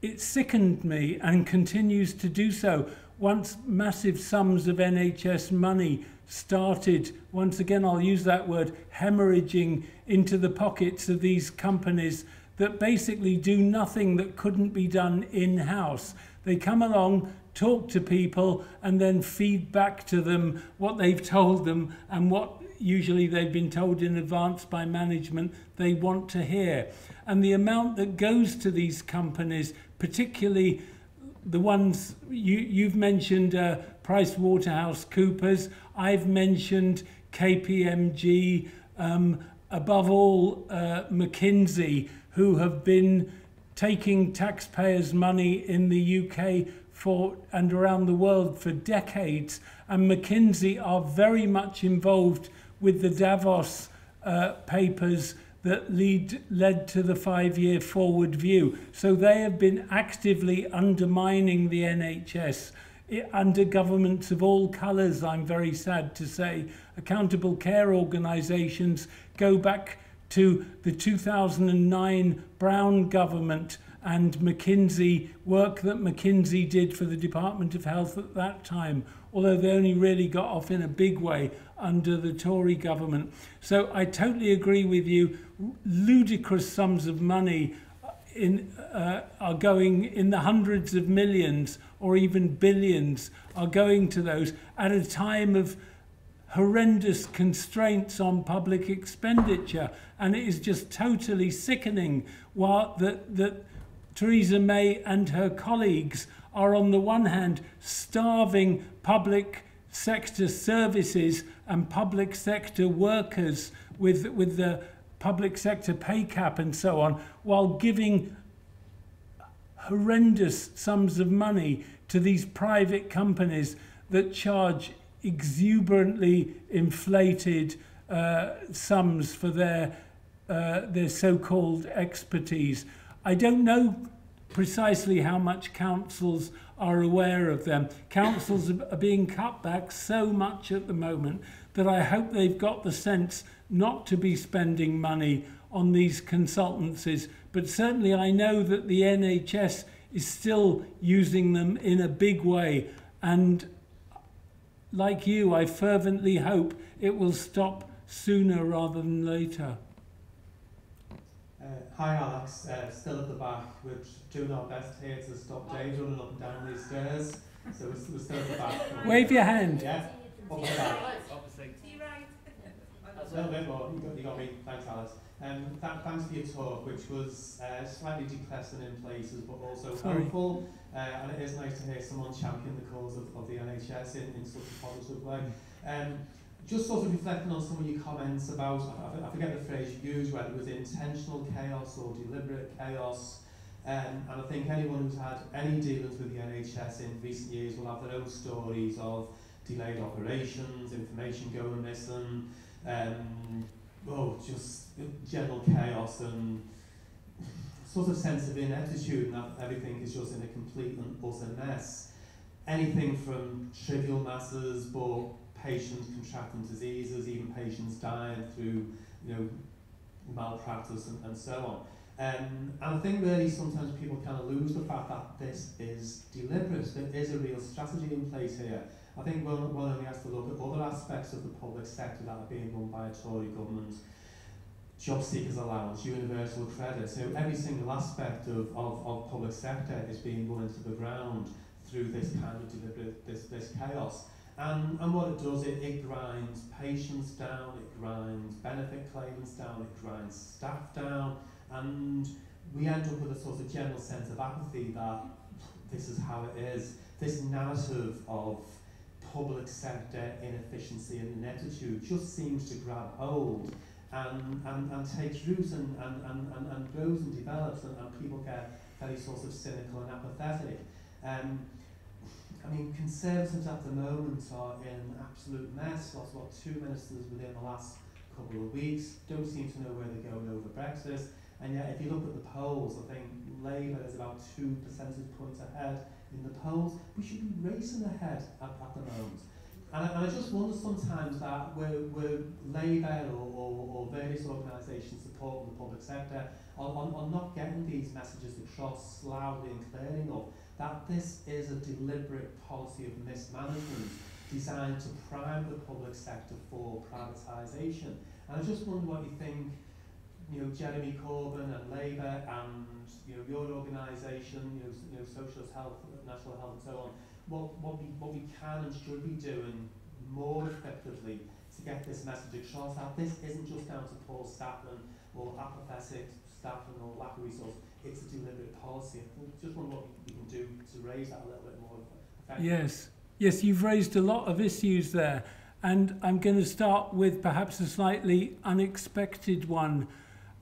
it sickened me and continues to do so once massive sums of NHS money started, once again, I'll use that word, hemorrhaging into the pockets of these companies that basically do nothing that couldn't be done in house. They come along, talk to people, and then feed back to them what they've told them and what usually they've been told in advance by management they want to hear. And the amount that goes to these companies, particularly the ones you, you've mentioned uh, Price Waterhouse Coopers, I've mentioned KPMG, um, above all uh, McKinsey, who have been taking taxpayers' money in the UK for and around the world for decades. And McKinsey are very much involved with the Davos uh, papers that lead, led to the five-year forward view. So they have been actively undermining the NHS under governments of all colours, I'm very sad to say. Accountable care organisations go back to the 2009 Brown government and McKinsey, work that McKinsey did for the Department of Health at that time, although they only really got off in a big way under the Tory government. So I totally agree with you. Ludicrous sums of money in, uh, are going in the hundreds of millions or even billions are going to those at a time of horrendous constraints on public expenditure. And it is just totally sickening while that, that Theresa May and her colleagues are on the one hand starving public sector services and public sector workers with, with the public sector pay cap and so on, while giving horrendous sums of money to these private companies that charge exuberantly inflated uh, sums for their, uh, their so-called expertise. I don't know precisely how much councils are aware of them. Councils are being cut back so much at the moment that I hope they've got the sense not to be spending money on these consultancies. But certainly I know that the NHS is still using them in a big way. And like you, I fervently hope it will stop sooner rather than later.
Uh, hi Alex, uh, still at the back. We're doing our best here to stop Dave running up and down these stairs. So we're, we're still at the back.
Wave your hand.
Yeah? Up the back.
right.
A little bit more. You got, you got me. Thanks, Alex. Um, th thanks for your talk, which was uh, slightly depressing in places, but also
Sorry.
hopeful. Uh, and it is nice to hear someone champion the cause of, of the NHS in, in such a positive way. Um, just sort of reflecting on some of your comments about, I, I forget the phrase you used, whether it was intentional chaos or deliberate chaos. Um, and I think anyone who's had any dealings with the NHS in recent years will have their own stories of delayed operations, information going missing, um, oh, just general chaos and sort of sense of ineptitude and everything is just in a complete and utter mess. Anything from trivial matters, but patients contracting diseases, even patients dying through, you know, malpractice and, and so on. Um, and I think really sometimes people kind of lose the fact that this is deliberate, there is a real strategy in place here. I think we'll, we'll only have to look at other aspects of the public sector that are being run by a Tory government. Job seekers allowance, universal credit. So every single aspect of, of, of public sector is being run into the ground through this kind of deliberate, this, this chaos. And, and what it does, it, it grinds patients down, it grinds benefit claimants down, it grinds staff down, and we end up with a sort of general sense of apathy that this is how it is. This narrative of public sector inefficiency and ineptitude just seems to grab hold and, and, and takes root and, and, and, and, grows and develops and, and people get very sort of cynical and apathetic. Um, I mean, Conservatives at the moment are in absolute mess. Lost what two ministers within the last couple of weeks. Don't seem to know where they're going over Brexit. And yet, if you look at the polls, I think Labour is about two percentage points ahead in the polls. We should be racing ahead at, at the moment. And I, and I just wonder sometimes that we're, we're Labour or, or, or various organisations supporting the public sector are, are, are not getting these messages across loudly and clearly enough that this is a deliberate policy of mismanagement designed to prime the public sector for privatisation. And I just wonder what you think you know, Jeremy Corbyn and Labour and you know, your organisation, you know, you know, Socialist Health, National Health and so on, what, what, we, what we can and should be doing more effectively to get this message across that this isn't just down to poor Statlin or apathetic Statlin or lack of resource, it's a deliberate policy. I just wonder what we can do to raise that a little bit more effectively.
Yes, yes, you've raised a lot of issues there. And I'm going to start with perhaps a slightly unexpected one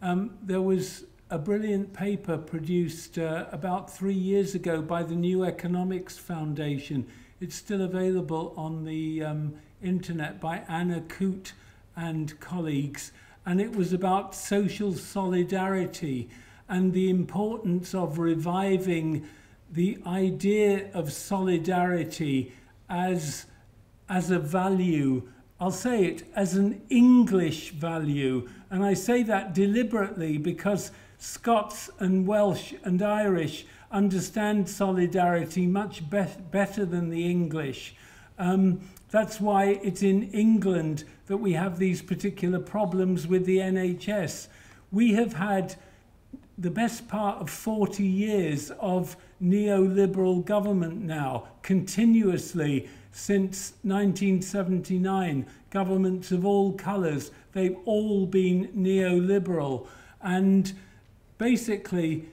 Um, there was a brilliant paper produced uh, about three years ago by the New Economics Foundation. It's still available on the um, internet by Anna Coote and colleagues. And it was about social solidarity and the importance of reviving the idea of solidarity as as a value. I'll say it as an English value. And I say that deliberately because Scots and Welsh and Irish understand solidarity much be better than the English. Um, that's why it's in England that we have these particular problems with the NHS. We have had the best part of 40 years of neoliberal government now, continuously since 1979. Governments of all colours, they've all been neoliberal. And basically,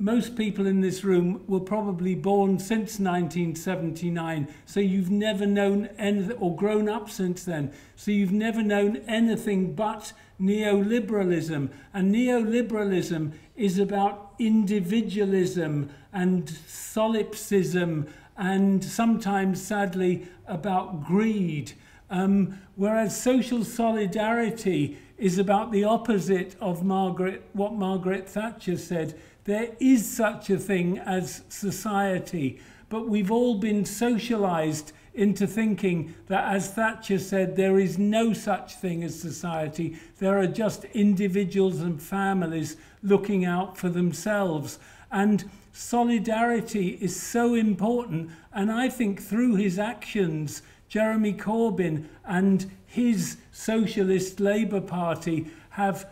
most people in this room were probably born since 1979, so you've never known anything, or grown up since then, so you've never known anything but neoliberalism. And neoliberalism is about individualism and solipsism and sometimes, sadly, about greed. Um, whereas social solidarity is about the opposite of Margaret, what Margaret Thatcher said. There is such a thing as society, but we've all been socialized into thinking that, as Thatcher said, there is no such thing as society. There are just individuals and families looking out for themselves. And solidarity is so important. And I think through his actions, Jeremy Corbyn and his Socialist Labour Party have,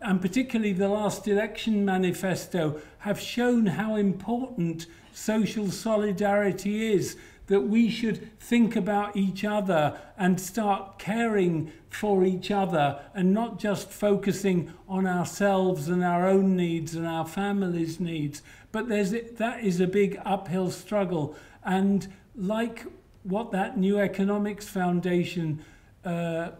and particularly the last election manifesto, have shown how important social solidarity is. That we should think about each other and start caring for each other and not just focusing on ourselves and our own needs and our families' needs, but there's that is a big uphill struggle. And like what that New Economics Foundation uh,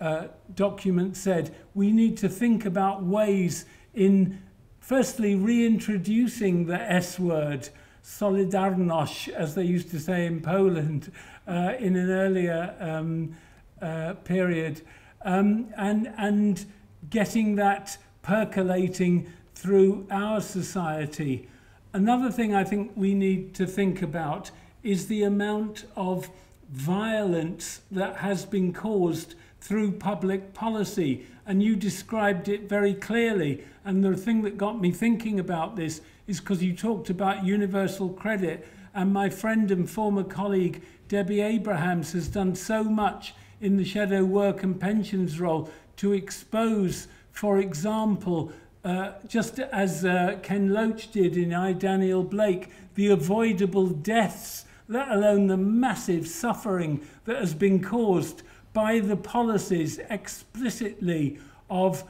uh, document said, we need to think about ways in, firstly, reintroducing the S word, solidarność, as they used to say in Poland uh, in an earlier um, uh, period, um, and, and getting that percolating through our society. Another thing I think we need to think about is the amount of violence that has been caused through public policy. And you described it very clearly. And the thing that got me thinking about this is because you talked about universal credit. And my friend and former colleague, Debbie Abrahams, has done so much in the shadow work and pensions role to expose, for example, uh, just as uh, Ken Loach did in I, Daniel Blake, the avoidable deaths, let alone the massive suffering that has been caused by the policies explicitly of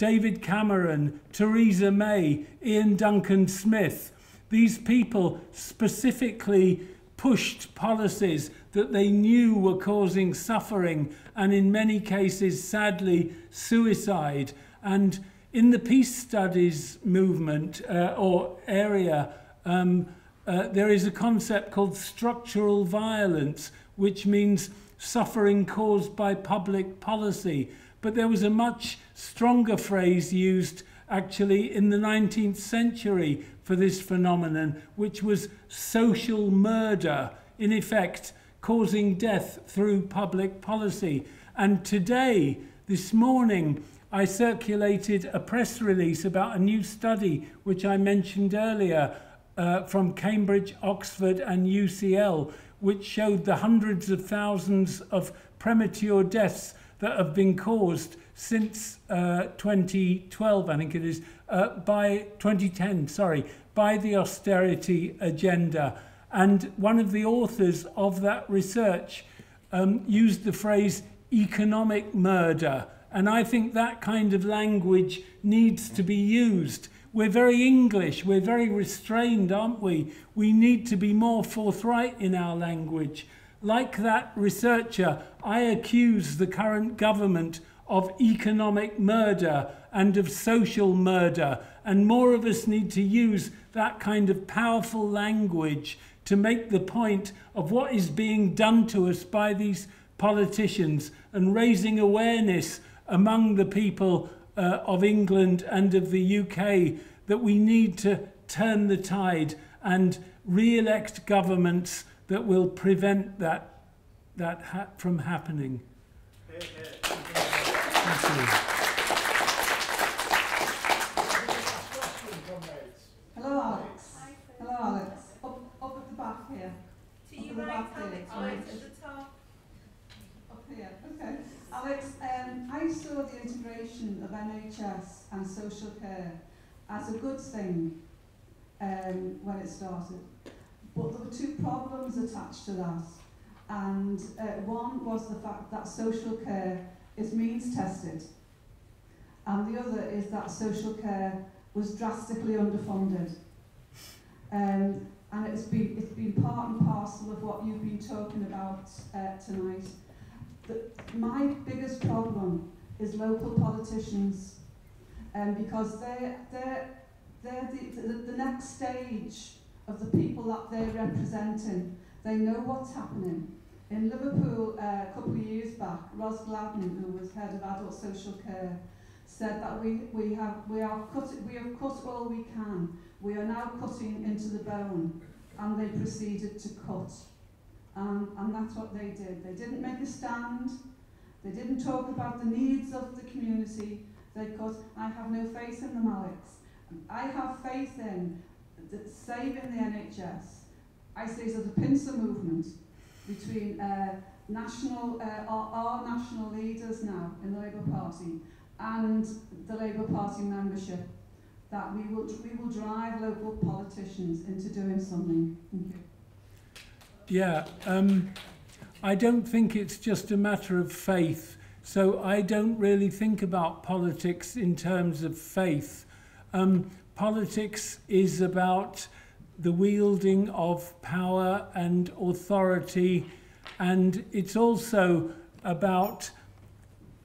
David Cameron, Theresa May, Iain Duncan Smith. These people specifically pushed policies that they knew were causing suffering and, in many cases, sadly, suicide. And in the peace studies movement uh, or area, um, uh, there is a concept called structural violence, which means suffering caused by public policy. But there was a much stronger phrase used actually in the 19th century for this phenomenon, which was social murder, in effect, causing death through public policy. And today, this morning, I circulated a press release about a new study which I mentioned earlier uh, from Cambridge, Oxford, and UCL, which showed the hundreds of thousands of premature deaths that have been caused since uh, 2012, I think it is, uh, by 2010, sorry, by the austerity agenda. And one of the authors of that research um, used the phrase economic murder. And I think that kind of language needs to be used. we're very English, we're very restrained, aren't we? We need to be more forthright in our language. Like that researcher, I accuse the current government of economic murder and of social murder, and more of us need to use that kind of powerful language to make the point of what is being done to us by these politicians and raising awareness among the people uh, of England and of the UK that we need to turn the tide and re-elect governments that will prevent that, that ha from happening. Thank you.
Hello, Alex. Hello, Alex. Up, up at the back here.
To
Up
your
at the
right,
back.
Alex,
Alex.
at the top.
Up here. Okay. Alex, um, I saw the integration of NHS and social care as a good thing um, when it started. But there were two problems attached to that. and uh, one was the fact that social care is means tested, and the other is that social care was drastically underfunded. Um, and it's been, it's been part and parcel of what you've been talking about uh, tonight. The, my biggest problem is local politicians um, because they're, they're, they're the, the, the next stage of the people that they're representing. They know what's happening. In Liverpool, uh, a couple of years back, Ros Gladden, who was head of adult social care, said that we, we, have, we, are cut, we have cut all we can. We are now cutting into the bone. And they proceeded to cut. And, and that's what they did. They didn't make a stand. They didn't talk about the needs of the community. They cut, I have no faith in the Maliks. I have faith in saving the NHS. I say, so the pincer movement between uh, national, uh, our, our national leaders now in the Labour Party and the Labour Party membership that we will, we will drive local politicians into doing something. Thank you.
Yeah, um, I don't think it's just a matter of faith. So I don't really think about politics in terms of faith. Um, politics is about the wielding of power and authority, and it's also about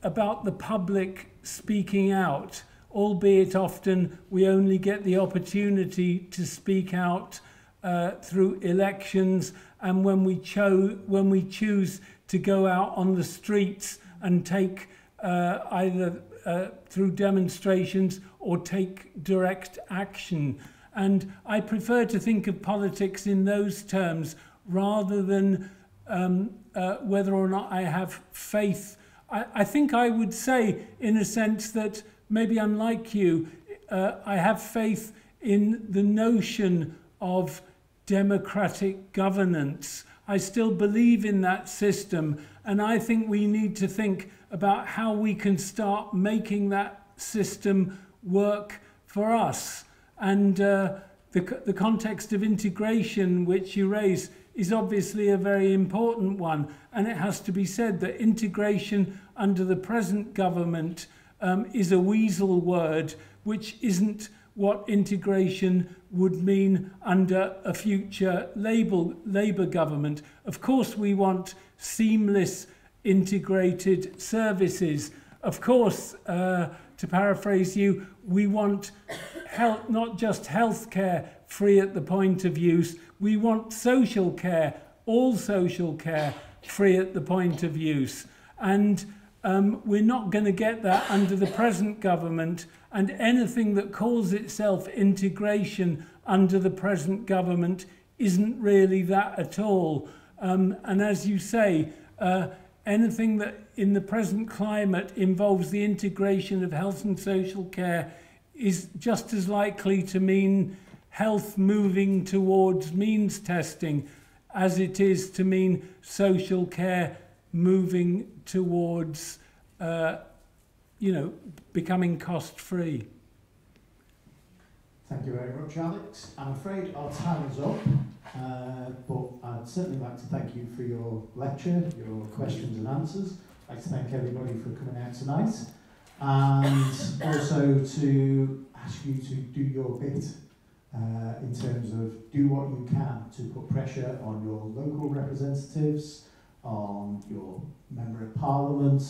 about the public speaking out, albeit often we only get the opportunity to speak out uh, through elections and when we, cho- when we choose to go out on the streets and take uh, either uh, through demonstrations or take direct action. And I prefer to think of politics in those terms rather than um, uh, whether or not I have faith. I, I think I would say, in a sense, that maybe unlike you, uh, I have faith in the notion of democratic governance. I still believe in that system, and I think we need to think about how we can start making that system work for us. And uh, the, the context of integration, which you raise, is obviously a very important one. And it has to be said that integration under the present government um, is a weasel word, which isn't what integration would mean under a future Labour, Labour government. Of course, we want seamless integrated services. Of course, uh, to paraphrase you, we want health, not just healthcare free at the point of use, we want social care, all social care free at the point of use. And um, we're not going to get that under the present government, and anything that calls itself integration under the present government isn't really that at all. Um, and as you say, uh, anything that in the present climate involves the integration of health and social care is just as likely to mean health moving towards means testing as it is to mean social care moving towards, uh, you know, becoming cost free.
Thank you very much, Alex. I'm afraid our time is up, uh, but I'd certainly like to thank you for your lecture, your questions and answers. Like to thank everybody for coming out tonight, and also to ask you to do your bit uh, in terms of do what you can to put pressure on your local representatives, on your member of parliament,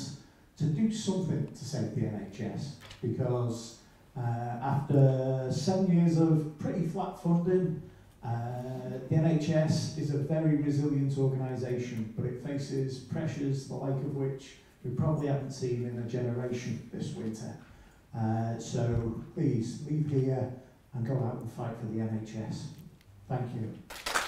to do something to save the NHS because uh, after seven years of pretty flat funding, Uh, the NHS is a very resilient organisation, but it faces pressures the like of which we probably haven't seen in a generation this winter. Uh, so please leave here and go out and fight for the NHS. Thank you.